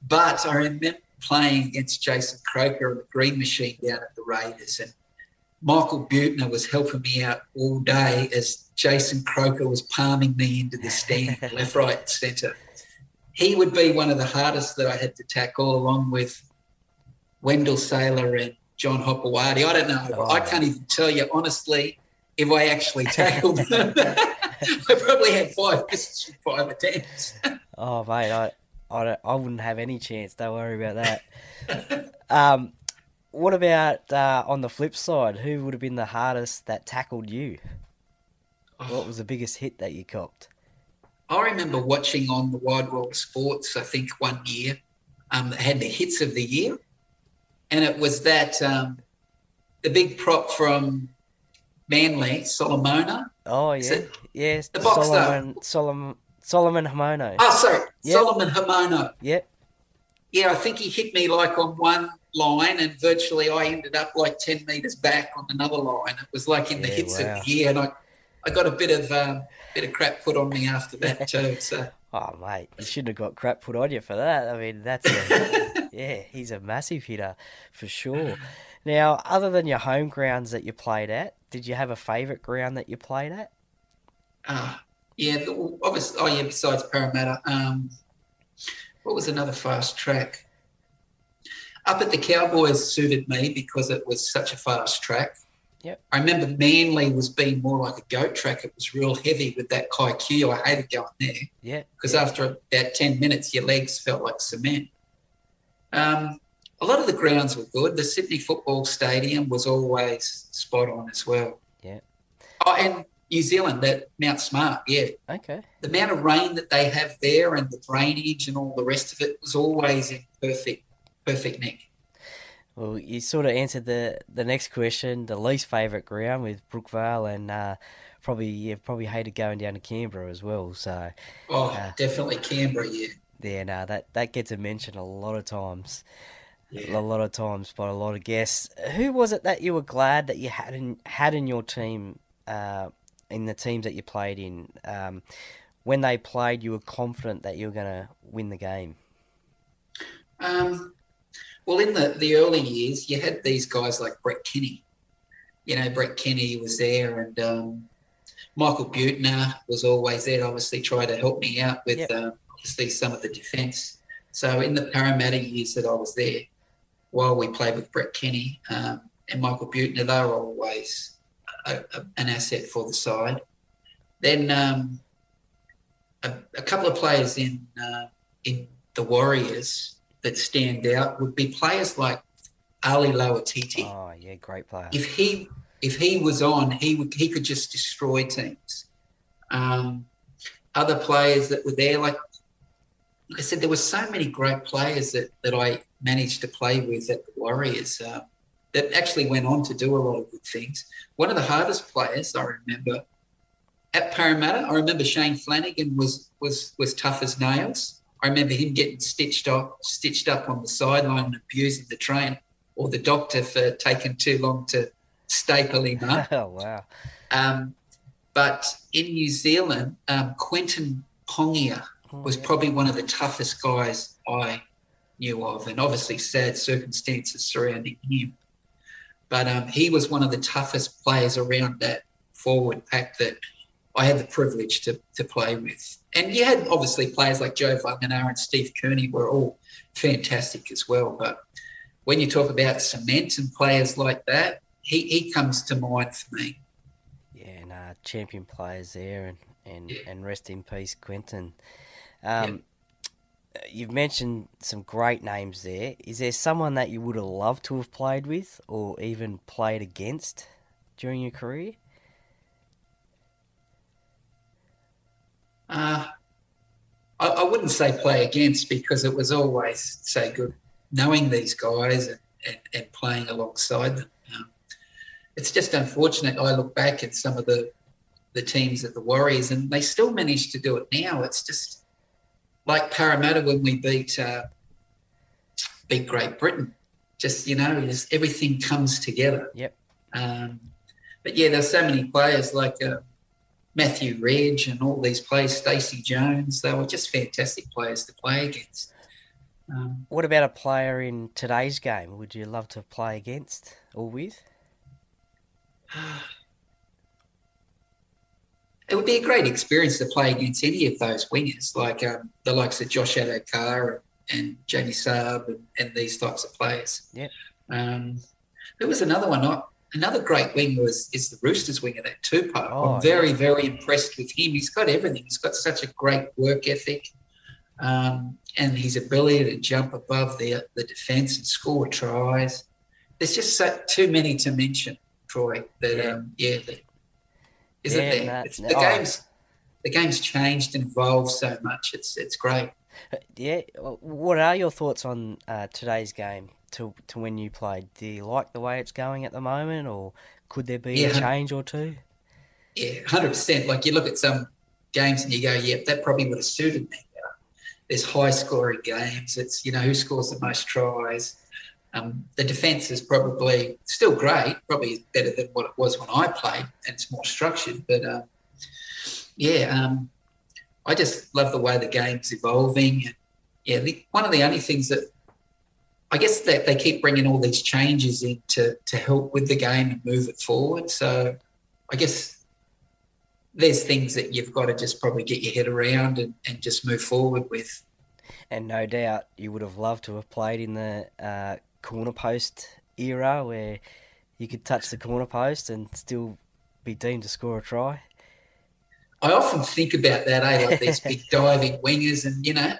but I remember playing against Jason Croker and the Green Machine down at the Raiders, and Michael Buettner was helping me out all day as Jason Croker was palming me into the stand, left, right, centre. He would be one of the hardest that I had to tackle, along with Wendell Sailor and John Hopoate. I don't know. I Oh. can't even tell you honestly if I actually tackled them. I probably had five misses from five attempts. Oh, mate, I, I, don't, I wouldn't have any chance. Don't worry about that. um, what about uh, on the flip side? Who would have been the hardest that tackled you? What was the biggest hit that you copped? I remember watching on the Wide World Sports, I think one year, um, that had the hits of the year. And it was that um, the big prop from Manly, Solomona. Oh yeah, yes, the box Solomon, Solomon, Solomon Haumono. Oh, sorry, Yep. Solomon Haumono. Yep. Yeah, I think he hit me like on one line, and virtually I ended up like 10 metres back on another line. It was like in the Yeah, hits wow. of the year. And I, I got a bit of um, bit of crap put on me after that, too. So, Oh mate, you shouldn't have got crap put on you for that. I mean, that's a, yeah, he's a massive hitter for sure. Now, other than your home grounds that you played at, did you have a favourite ground that you played at? uh, yeah, obviously, oh, yeah, besides Parramatta, um, what was another fast track? Up at the Cowboys suited me because it was such a fast track. Yep. I remember Manly was being more like a goat track. It was real heavy with that high Q. I hated going there. Yeah, because after about 10 minutes, your legs felt like cement. Um, a lot of the grounds were good. The Sydney Football Stadium was always spot on as well. Yeah. Oh, and New Zealand, that Mount Smart, yeah. okay. The amount of rain that they have there and the drainage and all the rest of it was always in perfect, perfect nick. Well, you sort of answered the the next question. The least favourite ground with Brookvale, and uh, probably you probably hated going down to Canberra as well. So Oh, Yeah. definitely Canberra, yeah. Yeah, no, that, that gets a mention a lot of times. Yeah. A lot of times by a lot of guests. Who was it that you were glad that you had in, had in your team, uh, in the teams that you played in? Um, when they played, you were confident that you were going to win the game. Um, well, in the, the early years, you had these guys like Brett Kenny. You know, Brett Kenny was there, and um, Michael Buettner was always there. Obviously, try to help me out with Yep. um, obviously some of the defence. So in the Parramatta years that I was there, while we played with Brett Kenny um, and Michael Buettner, they were always a, a, an asset for the side. Then um, a, a couple of players in uh, in the Warriors that stand out would be players like Ali Lauitiiti. Oh, yeah, great player. If he if he was on, he would he could just destroy teams. Um, other players that were there, like like I said, there were so many great players that that I managed to play with at the Warriors uh, that actually went on to do a lot of good things. One of the hardest players I remember at Parramatta, I remember Shane Flanagan was was was tough as nails. I remember him getting stitched up stitched up on the sideline and abusing the trainer or the doctor for taking too long to staple him up. oh, wow. Um, but in New Zealand, um, Quentin Pongia Oh, was yeah. probably one of the toughest guys I knew of, and obviously sad circumstances surrounding him. But um, he was one of the toughest players around that forward pack that I had the privilege to, to play with. And you had obviously players like Joe Vagana and Steve Kearney were all fantastic as well. But when you talk about cement and players like that, he, he comes to mind for me. Yeah, nah, champion players there, and, and, Yeah. and rest in peace, Quentin. Um, You've mentioned some great names there. Is there someone that you would have loved to have played with or even played against during your career? Uh, I, I wouldn't say play against because it was always so good knowing these guys and, and, and playing alongside them. Um, it's just unfortunate. I look back at some of the the teams at the Warriors and they still manage to do it now. It's just like Parramatta when we beat uh, beat Great Britain. Just you know, just everything comes together. Yep. Um, but yeah, there's so many players like. Uh, Matthew Ridge and all these players, Stacey Jones, they were just fantastic players to play against. Um, What about a player in today's game? Would you love to play against or with? it would be a great experience to play against any of those wingers, like um, the likes of Josh Addo-Carr and, and Jamie Saab and, and these types of players. Yep. Um, there was another one. I, another great winger was is the Roosters winger, that Tupou. Oh, I'm very, very impressed with him. He's got everything. He's got such a great work ethic. Um, and his ability to jump above the the defence and score tries. There's just so, too many to mention, Troy. That Yeah. um, yeah, that, isn't Yeah, there? It's, the oh. game's the game's changed and evolved so much. It's it's great. Yeah. uh, What are your thoughts on uh, today's game to to when you played? Do you like the way it's going at the moment, or could there be a change or two? Yeah, hundred percent. Like you look at some games and you go, "Yep, that probably would have suited me." better." There's high scoring games. It's you know who scores the most tries. Um, the defence is probably still great, probably better than what it was when I played, and it's more structured. But um, yeah, um, I just love the way the game's evolving. And yeah, the, one of the only things that I guess that they keep bringing all these changes in to, to help with the game and move it forward. So I guess there's things that you've got to just probably get your head around and, and just move forward with. And no doubt you would have loved to have played in the uh, corner post era where you could touch the corner post and still be deemed to score a try. I often think about that, eh? Like these big diving wingers, and you know,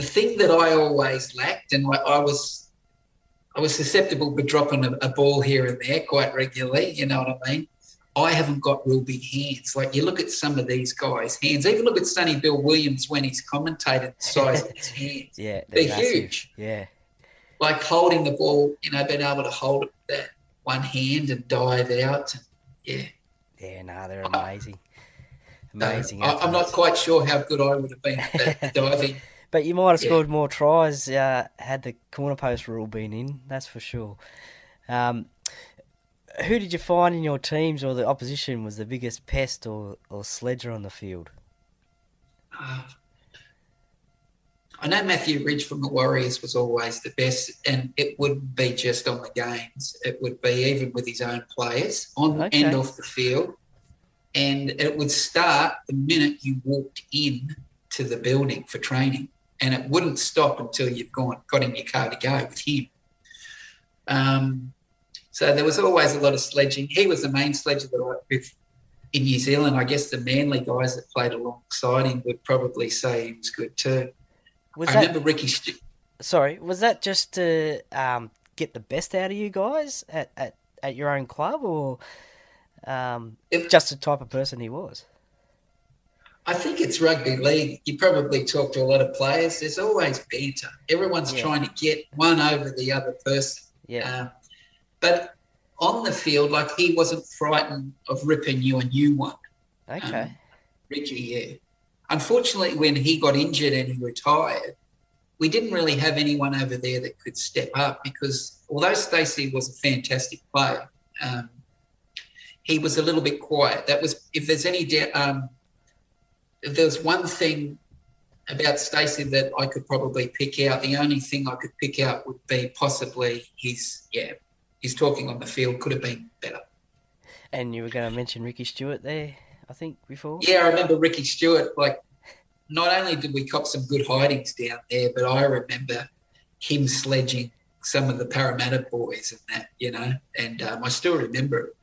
the thing that I always lacked, and I, I was, I was susceptible to dropping a, a ball here and there quite regularly. You know what I mean? I haven't got real big hands. Like you look at some of these guys' hands. Even look at Sonny Bill Williams when he's commentated the size of his hands. Yeah, They're massive. huge. Yeah, Like holding the ball, you know, being able to hold it with that one hand and dive out. Yeah. yeah, no, they're amazing, amazing. Uh, I, I'm not quite sure how good I would have been at that diving. But you might have Yeah. scored more tries uh, had the corner post rule been in. That's for sure. Um, who did you find in your teams or the opposition was the biggest pest or, or sledger on the field? Uh, I know Matthew Ridge from the Warriors was always the best, and it wouldn't be just on the games. It would be even with his own players on Okay. and off the field. And it would start the minute you walked in to the building for training. And it wouldn't stop until you've gone got in your car to go with him. Um, so there was always a lot of sledging. He was the main sledger that I with in New Zealand. I guess the Manly guys that played alongside him would probably say he was good too. Was I that remember Ricky. Stu- sorry? Was that just to um, get the best out of you guys at, at, at your own club, or um, It- just the type of person he was? I think it's rugby league. You probably talk to a lot of players. There's always banter. Everyone's Yeah. trying to get one over the other person. Yeah, Um, but on the field, like he wasn't frightened of ripping you a new one. okay. Um, Ricky, yeah. Unfortunately, when he got injured and he retired, we didn't really have anyone over there that could step up because although Stacey was a fantastic player, um, he was a little bit quiet. That was if there's any doubt. Um, if there's one thing about Stacey that I could probably pick out, the only thing I could pick out would be possibly his yeah, his talking on the field could have been better. And you were going to mention Ricky Stuart there, I think, before. Yeah, I remember Ricky Stuart. Like, not only did we cop some good hidings down there, but I remember him sledging some of the Parramatta boys and that, you know. And um, I still remember it.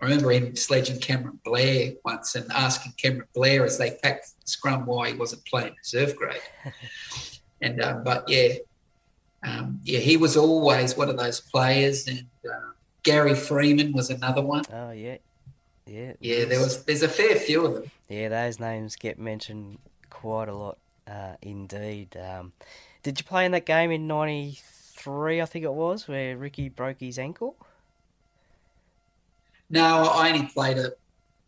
I remember him sledging Cameron Blair once and asking Cameron Blair as they packed the scrum why he wasn't playing reserve grade. and um, but yeah, um, yeah, he was always one of those players. And uh, Gary Freeman was another one. Oh yeah, yeah. Yeah, there was. There's a fair few of them. Yeah, those names get mentioned quite a lot, uh, indeed. Um, did you play in that game in '93? I think it was where Ricky broke his ankle. No, I only played a,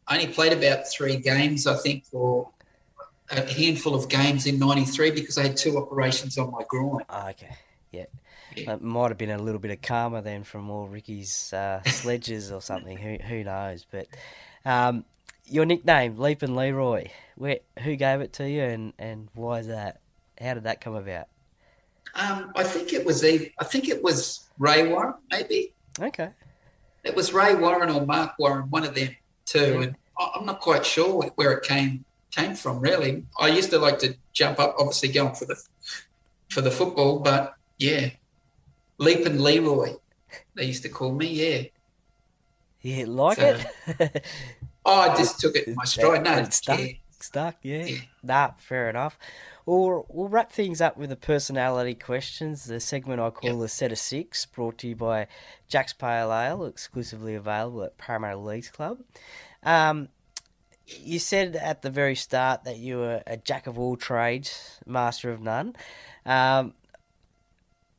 I only played about three games, I think, for a handful of games in '93 because I had two operations on my groin. Oh, okay, yeah. Yeah. It might have been a little bit of karma then from all Ricky's uh, sledges or something. Who who knows? But um, your nickname, Leapin' Leroy. Where who gave it to you, and, and why is that? How did that come about? Um, I think it was I think it was Ray Warren, maybe Okay. It was Ray Warren or Mark Warren, one of them too. And I'm not quite sure where it came came from. Really, I used to like to jump up, obviously going for the for the football, but yeah, Leaping Leroy, they used to call me. Yeah. Yeah, like So- it. Oh, I just took it in my stride. No, It's stuck. yeah. Stuck, yeah. Yeah. Nah, fair enough. We'll, we'll wrap things up with the personality questions, the segment I call Yep. the Set of Six, brought to you by Jack's Pale Ale, exclusively available at Parramatta Leagues Club. Um, you said at the very start that you were a jack of all trades, master of none. Um,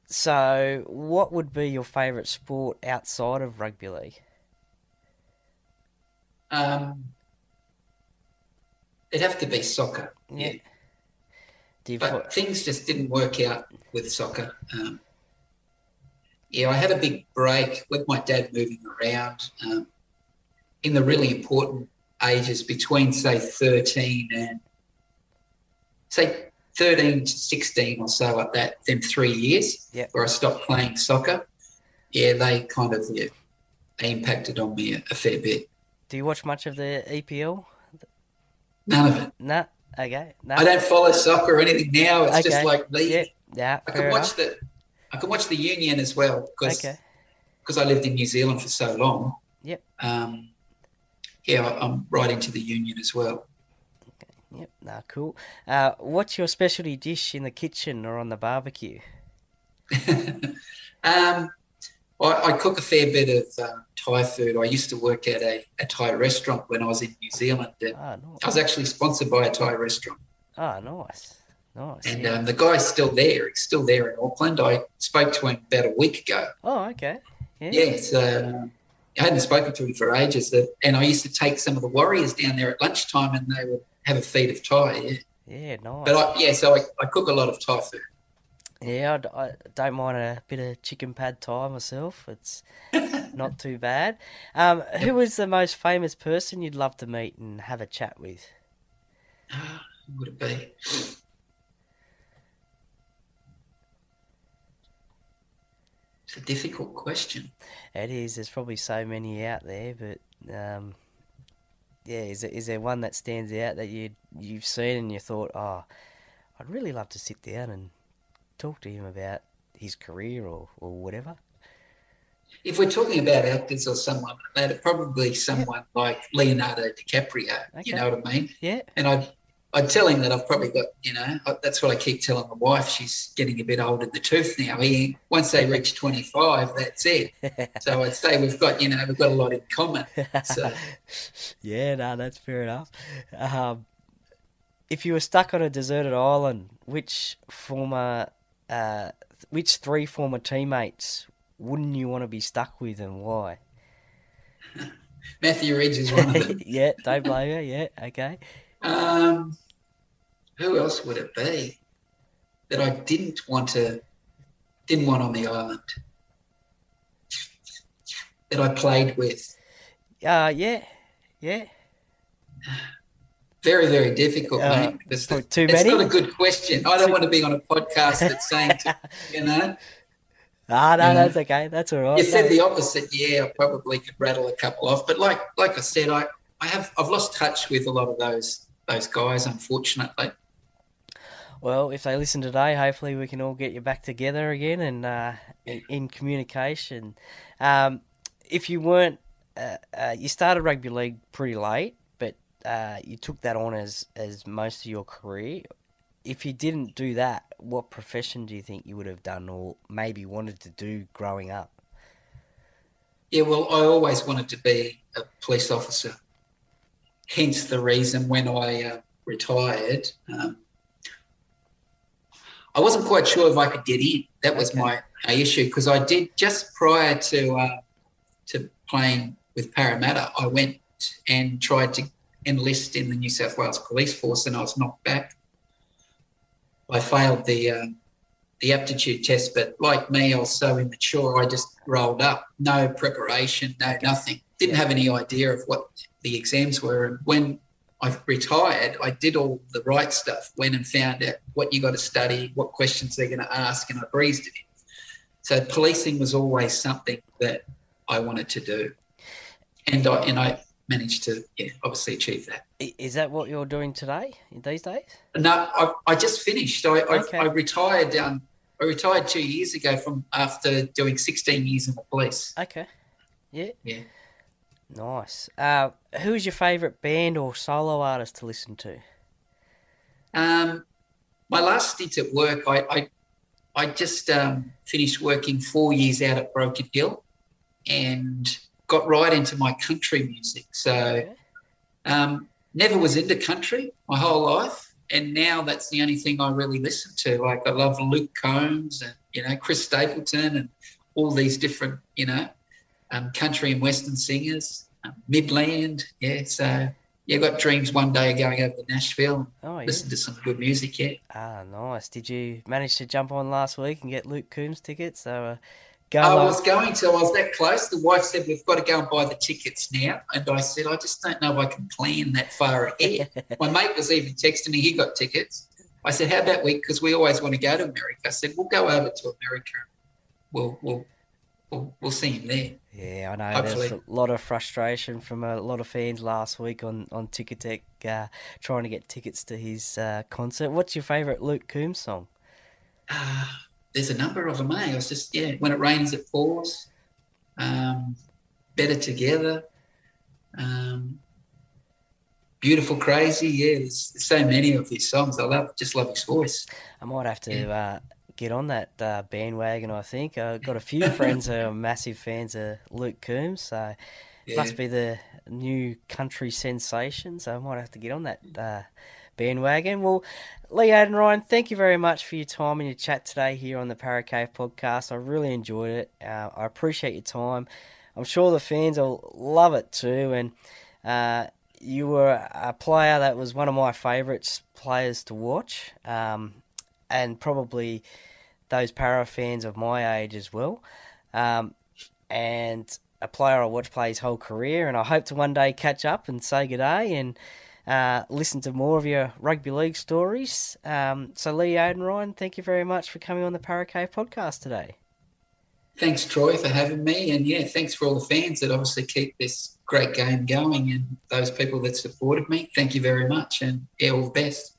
so, what would be your favourite sport outside of rugby league? Um, it'd have to be soccer. Yeah. Yeah. But things just didn't work out with soccer. Um, yeah, I had a big break with my dad moving around um, in the really important ages between, say, 13 and, say, 13 to 16 or so, like that, then three years Yep. where I stopped playing soccer. Yeah, they kind of yeah, impacted on me a, a fair bit. do you watch much of the EPL? None of it. Nah, okay. Nah. I don't follow soccer or anything now. It's Okay. just like league. Yeah, yeah, I can watch the I can watch the Union as well because Okay. I lived in New Zealand for so long. Yep. Um, yeah, I'm right into the Union as well. Yep, nah, cool. Uh, what's your specialty dish in the kitchen or on the barbecue? um, I, I cook a fair bit of um, Thai food. I used to work at a, a Thai restaurant when I was in New Zealand, and Ah, I was actually sponsored by a Thai restaurant. Ah, nice. Nice. And yeah. um, the guy's still there. He's still there in Auckland. I spoke to him about a week ago. oh, okay. Yeah. Yeah, so I hadn't spoken to him for ages. That, and I used to take some of the warriors down there at lunchtime, and they would have a feed of Thai. Yeah. Yeah, nice. But I, yeah, so I, I cook a lot of Thai food. Yeah, I don't mind a bit of chicken pad thai myself. It's not too bad. Um, who is the most famous person you'd love to meet and have a chat with? Who would it be? It's a difficult question. It is. There's probably so many out there, but um, yeah, is there, is there one that stands out that you you've seen and you thought, oh, I'd really love to sit down and talk to him about his career or, or whatever? If we're talking about actors or someone, like that'd probably someone like Leonardo DiCaprio. Okay. You know what I mean? Yeah. And I'd I'd tell him that I've probably got, you know, that's what I keep telling my wife. She's getting a bit old in the tooth now. He once they reach twenty five, that's it. So I'd say we've got, you know, we've got a lot in common. So yeah, no, that's fair enough. Um, if you were stuck on a deserted island, which former, uh, which three former teammates wouldn't you want to be stuck with, and why? Matthew Ridge is one of them. yeah, don't blame you. Yeah, okay. Um, who else would it be that I didn't want to didn't want on the island that I played with? Uh, yeah, yeah. Very, very difficult, Uh, mate. It's, for too it's many? not a good question. I don't want to be on a podcast that's saying, to, you know, Ah, no, Yeah. that's okay. That's all right. you said the opposite. Yeah, I probably could rattle a couple off, but like, like I said, I, I have, I've lost touch with a lot of those, those guys, unfortunately. Well, if they listen today, hopefully we can all get you back together again and uh, in, in communication. Um, if you weren't, uh, uh, you started rugby league pretty late, uh, you took that on as as most of your career. If you didn't do that, what profession do you think you would have done, or maybe wanted to do growing up? Yeah, well, I always wanted to be a police officer. Hence the reason when I uh, retired, um, I wasn't quite sure if I could get in. That was Okay. my, issue because I did just prior to uh, to playing with Parramatta, I went and tried to enlist in the New South Wales Police Force, and I was knocked back. I failed the uh, the aptitude test, but like me, I was so immature. I just rolled up, no preparation, no nothing. Didn't have any idea of what the exams were. And when I retired, I did all the right stuff. Went and found out what you got to study, what questions they're going to ask, and I breezed it in. So policing was always something that I wanted to do, and I and I managed to, yeah, obviously achieve that. Is that what you're doing today in these days? No, I, I just finished. I, Okay. I, I retired. Um, I retired two years ago from after doing 16 years in the police. Okay. Yeah. Yeah. Nice. Uh, who's your favourite band or solo artist to listen to? Um, my last stint at work, I, I, I just um, finished working four years out at Broken Hill, and got right into my country music. So um, never was into country my whole life, and now that's the only thing I really listen to. Like I love Luke Combs and you know Chris Stapleton and all these different you know um, country and western singers. Um, Midland, yeah. So yeah, got dreams one day of going over to Nashville Oh, yeah. listen to some good music. Yeah, Ah, nice. Did you manage to jump on last week and get Luke Combs tickets? So, uh, go I was going to. I was that close. The wife said we've got to go and buy the tickets now, and I said I just don't know if I can plan that far ahead. My mate was even texting me; he got tickets. I said, "How about we? Because we always want to go to America." I said, "We'll go over to America. We'll we'll we'll, we'll see him there." Yeah, I know. There's a lot of frustration from a lot of fans last week on on Ticketek uh, trying to get tickets to his uh, concert. What's your favourite Luke Combs song? There's a number of them. Eh? I was just yeah. When it rains, it pours. Um, better together. Um, beautiful, crazy. Yeah, there's, so many of his songs. I love, just love his voice. I might have to Yeah. uh, get on that uh, bandwagon. I think I've got a few friends who are massive fans of Luke Combs, so Yeah. must be the new country sensation. So I might have to get on that uh, bandwagon. Well, Lee Oudenryn, thank you very much for your time and your chat today here on the Parra Cave podcast. I really enjoyed it. Uh, I appreciate your time. I'm sure the fans will love it too. And uh, you were a player that was one of my favourite players to watch, um, and probably those Parra fans of my age as well. Um, and a player I watched play his whole career, and I hope to one day catch up and say good day and uh, listen to more of your rugby league stories. Um, so, Lee Ryan, thank you very much for coming on the Parra Cave podcast today. Thanks, Troy, for having me. And yeah, thanks for all the fans that obviously keep this great game going and those people that supported me. Thank you very much. And yeah, all the best.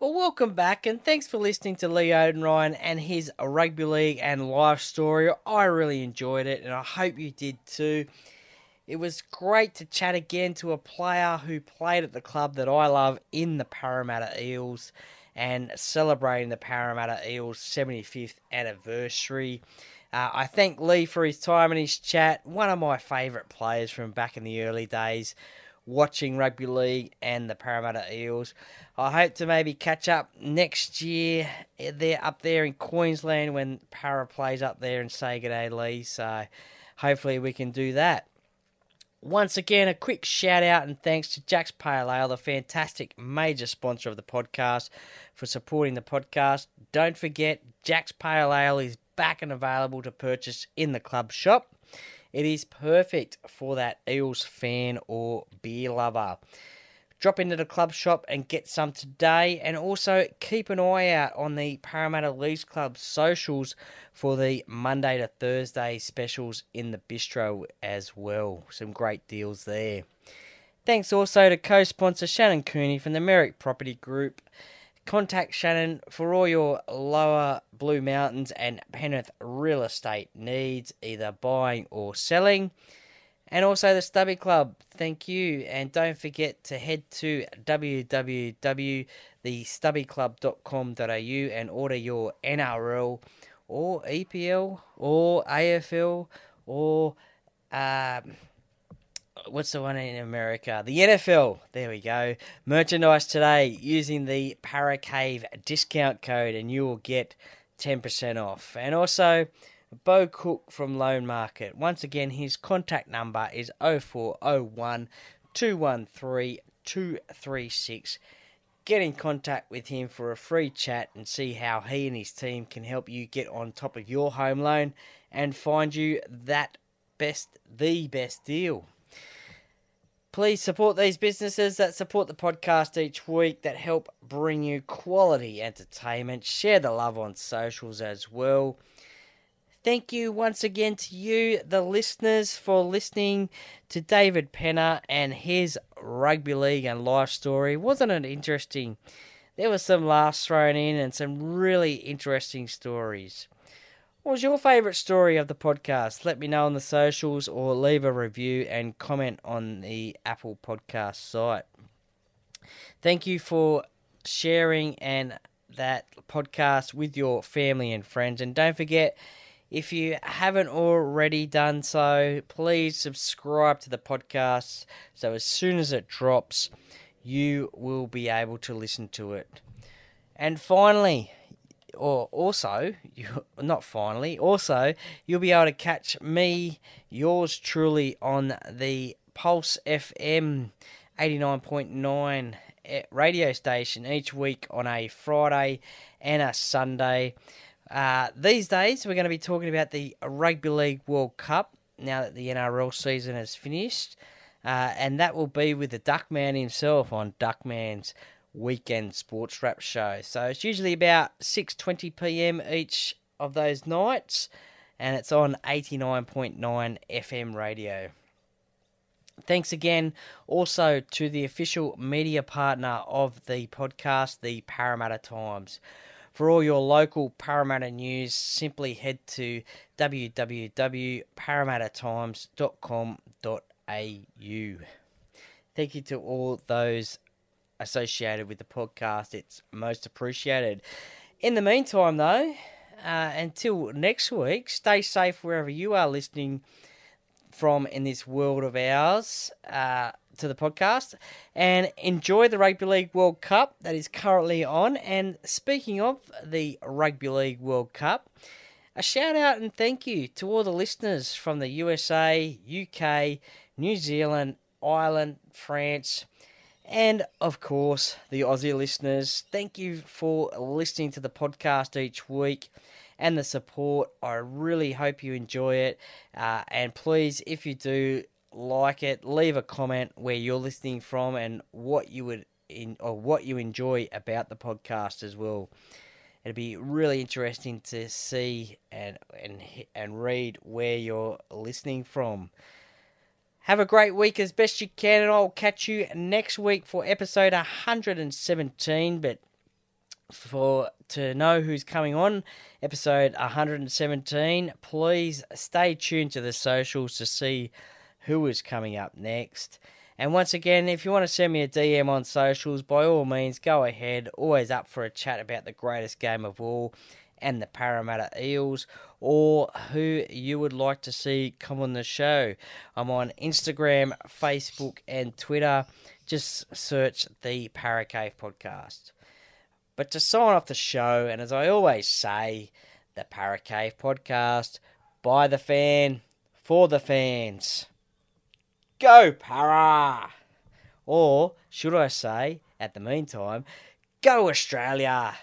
Well, welcome back, and thanks for listening to Lee Oudenryn and his rugby league and life story. I really enjoyed it, and I hope you did too. It was great to chat again to a player who played at the club that I love in the Parramatta Eels and celebrating the Parramatta Eels 75th anniversary. Uh, I thank Lee for his time and his chat. One of my favourite players from back in the early days watching rugby league and the Parramatta Eels. I hope to maybe catch up next year. They're up there in Queensland when Parra plays up there and say good day, Lee. So hopefully we can do that. Once again, a quick shout out and thanks to Jack's Pale Ale, the fantastic major sponsor of the podcast, for supporting the podcast. Don't forget, Jack's Pale Ale is back and available to purchase in the club shop. It is perfect for that Eels fan or beer lover. Drop into the club shop and get some today, and also keep an eye out on the Parramatta Leagues Club socials for the Monday to Thursday specials in the bistro as well. Some great deals there. Thanks also to co sponsor Shannon Cooney from the Merrick Property Group Contact Shannon for all your lower Blue Mountains and Penrith real estate needs, either buying or selling. And also the Stubby Club, thank you. And don't forget to head to www.thestubbyclub.com.au and order your NRL or EPL or AFL or um, what's the one in America? The NFL. There we go. Merchandise today using the Parra Cave discount code, and you will get 10% off. And also, Beau Cook from Loan Market. Once again, his contact number is 0401 213 236. Get in contact with him for a free chat and see how he and his team can help you get on top of your home loan and find you that best, the best deal. Please support these businesses that support the podcast each week that help bring you quality entertainment. Share the love on socials as well. Thank you once again to you, the listeners, for listening to David Penner and his rugby league and life story. Wasn't it interesting? There was some laughs thrown in and some really interesting stories. What was your favourite story of the podcast? Let me know on the socials or leave a review and comment on the Apple Podcast site. Thank you for sharing and that podcast with your family and friends. And don't forget, if you haven't already done so, please subscribe to the podcast so as soon as it drops, you will be able to listen to it. And finally, or also, you, not finally, also, you'll be able to catch me, yours truly, on the Pulse FM 89.9 eh, radio station each week on a Friday and a Sunday. Uh, these days, we're going to be talking about the Rugby League World Cup now that the NRL season has finished. Uh, and that will be with the Duckman himself on Duckman's weekend sports wrap show. So it's usually about 6:20 p.m. each of those nights and it's on 89.9 FM radio. Thanks again also to the official media partner of the podcast, the Parramatta Times. For all your local Parramatta news, simply head to www.parramattatimes.com.au. Thank you to all those associated with the podcast. It's most appreciated. In the meantime, though, uh, until next week, stay safe wherever you are listening from in this world of ours. Uh, to the podcast and enjoy the Rugby League World Cup that is currently on. And speaking of the Rugby League World Cup, a shout out and thank you to all the listeners from the USA, UK, New Zealand, Ireland, France, and of course the Aussie listeners. Thank you for listening to the podcast each week and the support. I really hope you enjoy it. Uh, and please, if you do like it, leave a comment where you're listening from and what you would in or what you enjoy about the podcast as well. It'd be really interesting to see and and and read where you're listening from. Have a great week as best you can, and I'll catch you next week for episode 117. But for to know who's coming on episode 117, please stay tuned to the socials to see who is coming up next. And once again, if you want to send me a DM on socials, by all means, go ahead. Always up for a chat about the greatest game of all and the Parramatta Eels, or who you would like to see come on the show. I'm on Instagram, Facebook, and Twitter. Just search the Parra Cave Podcast. But to sign off the show, and as I always say, the Parra Cave Podcast, by the fan, for the fans. Go, Parra! Or should I say, at the meantime, go Australia!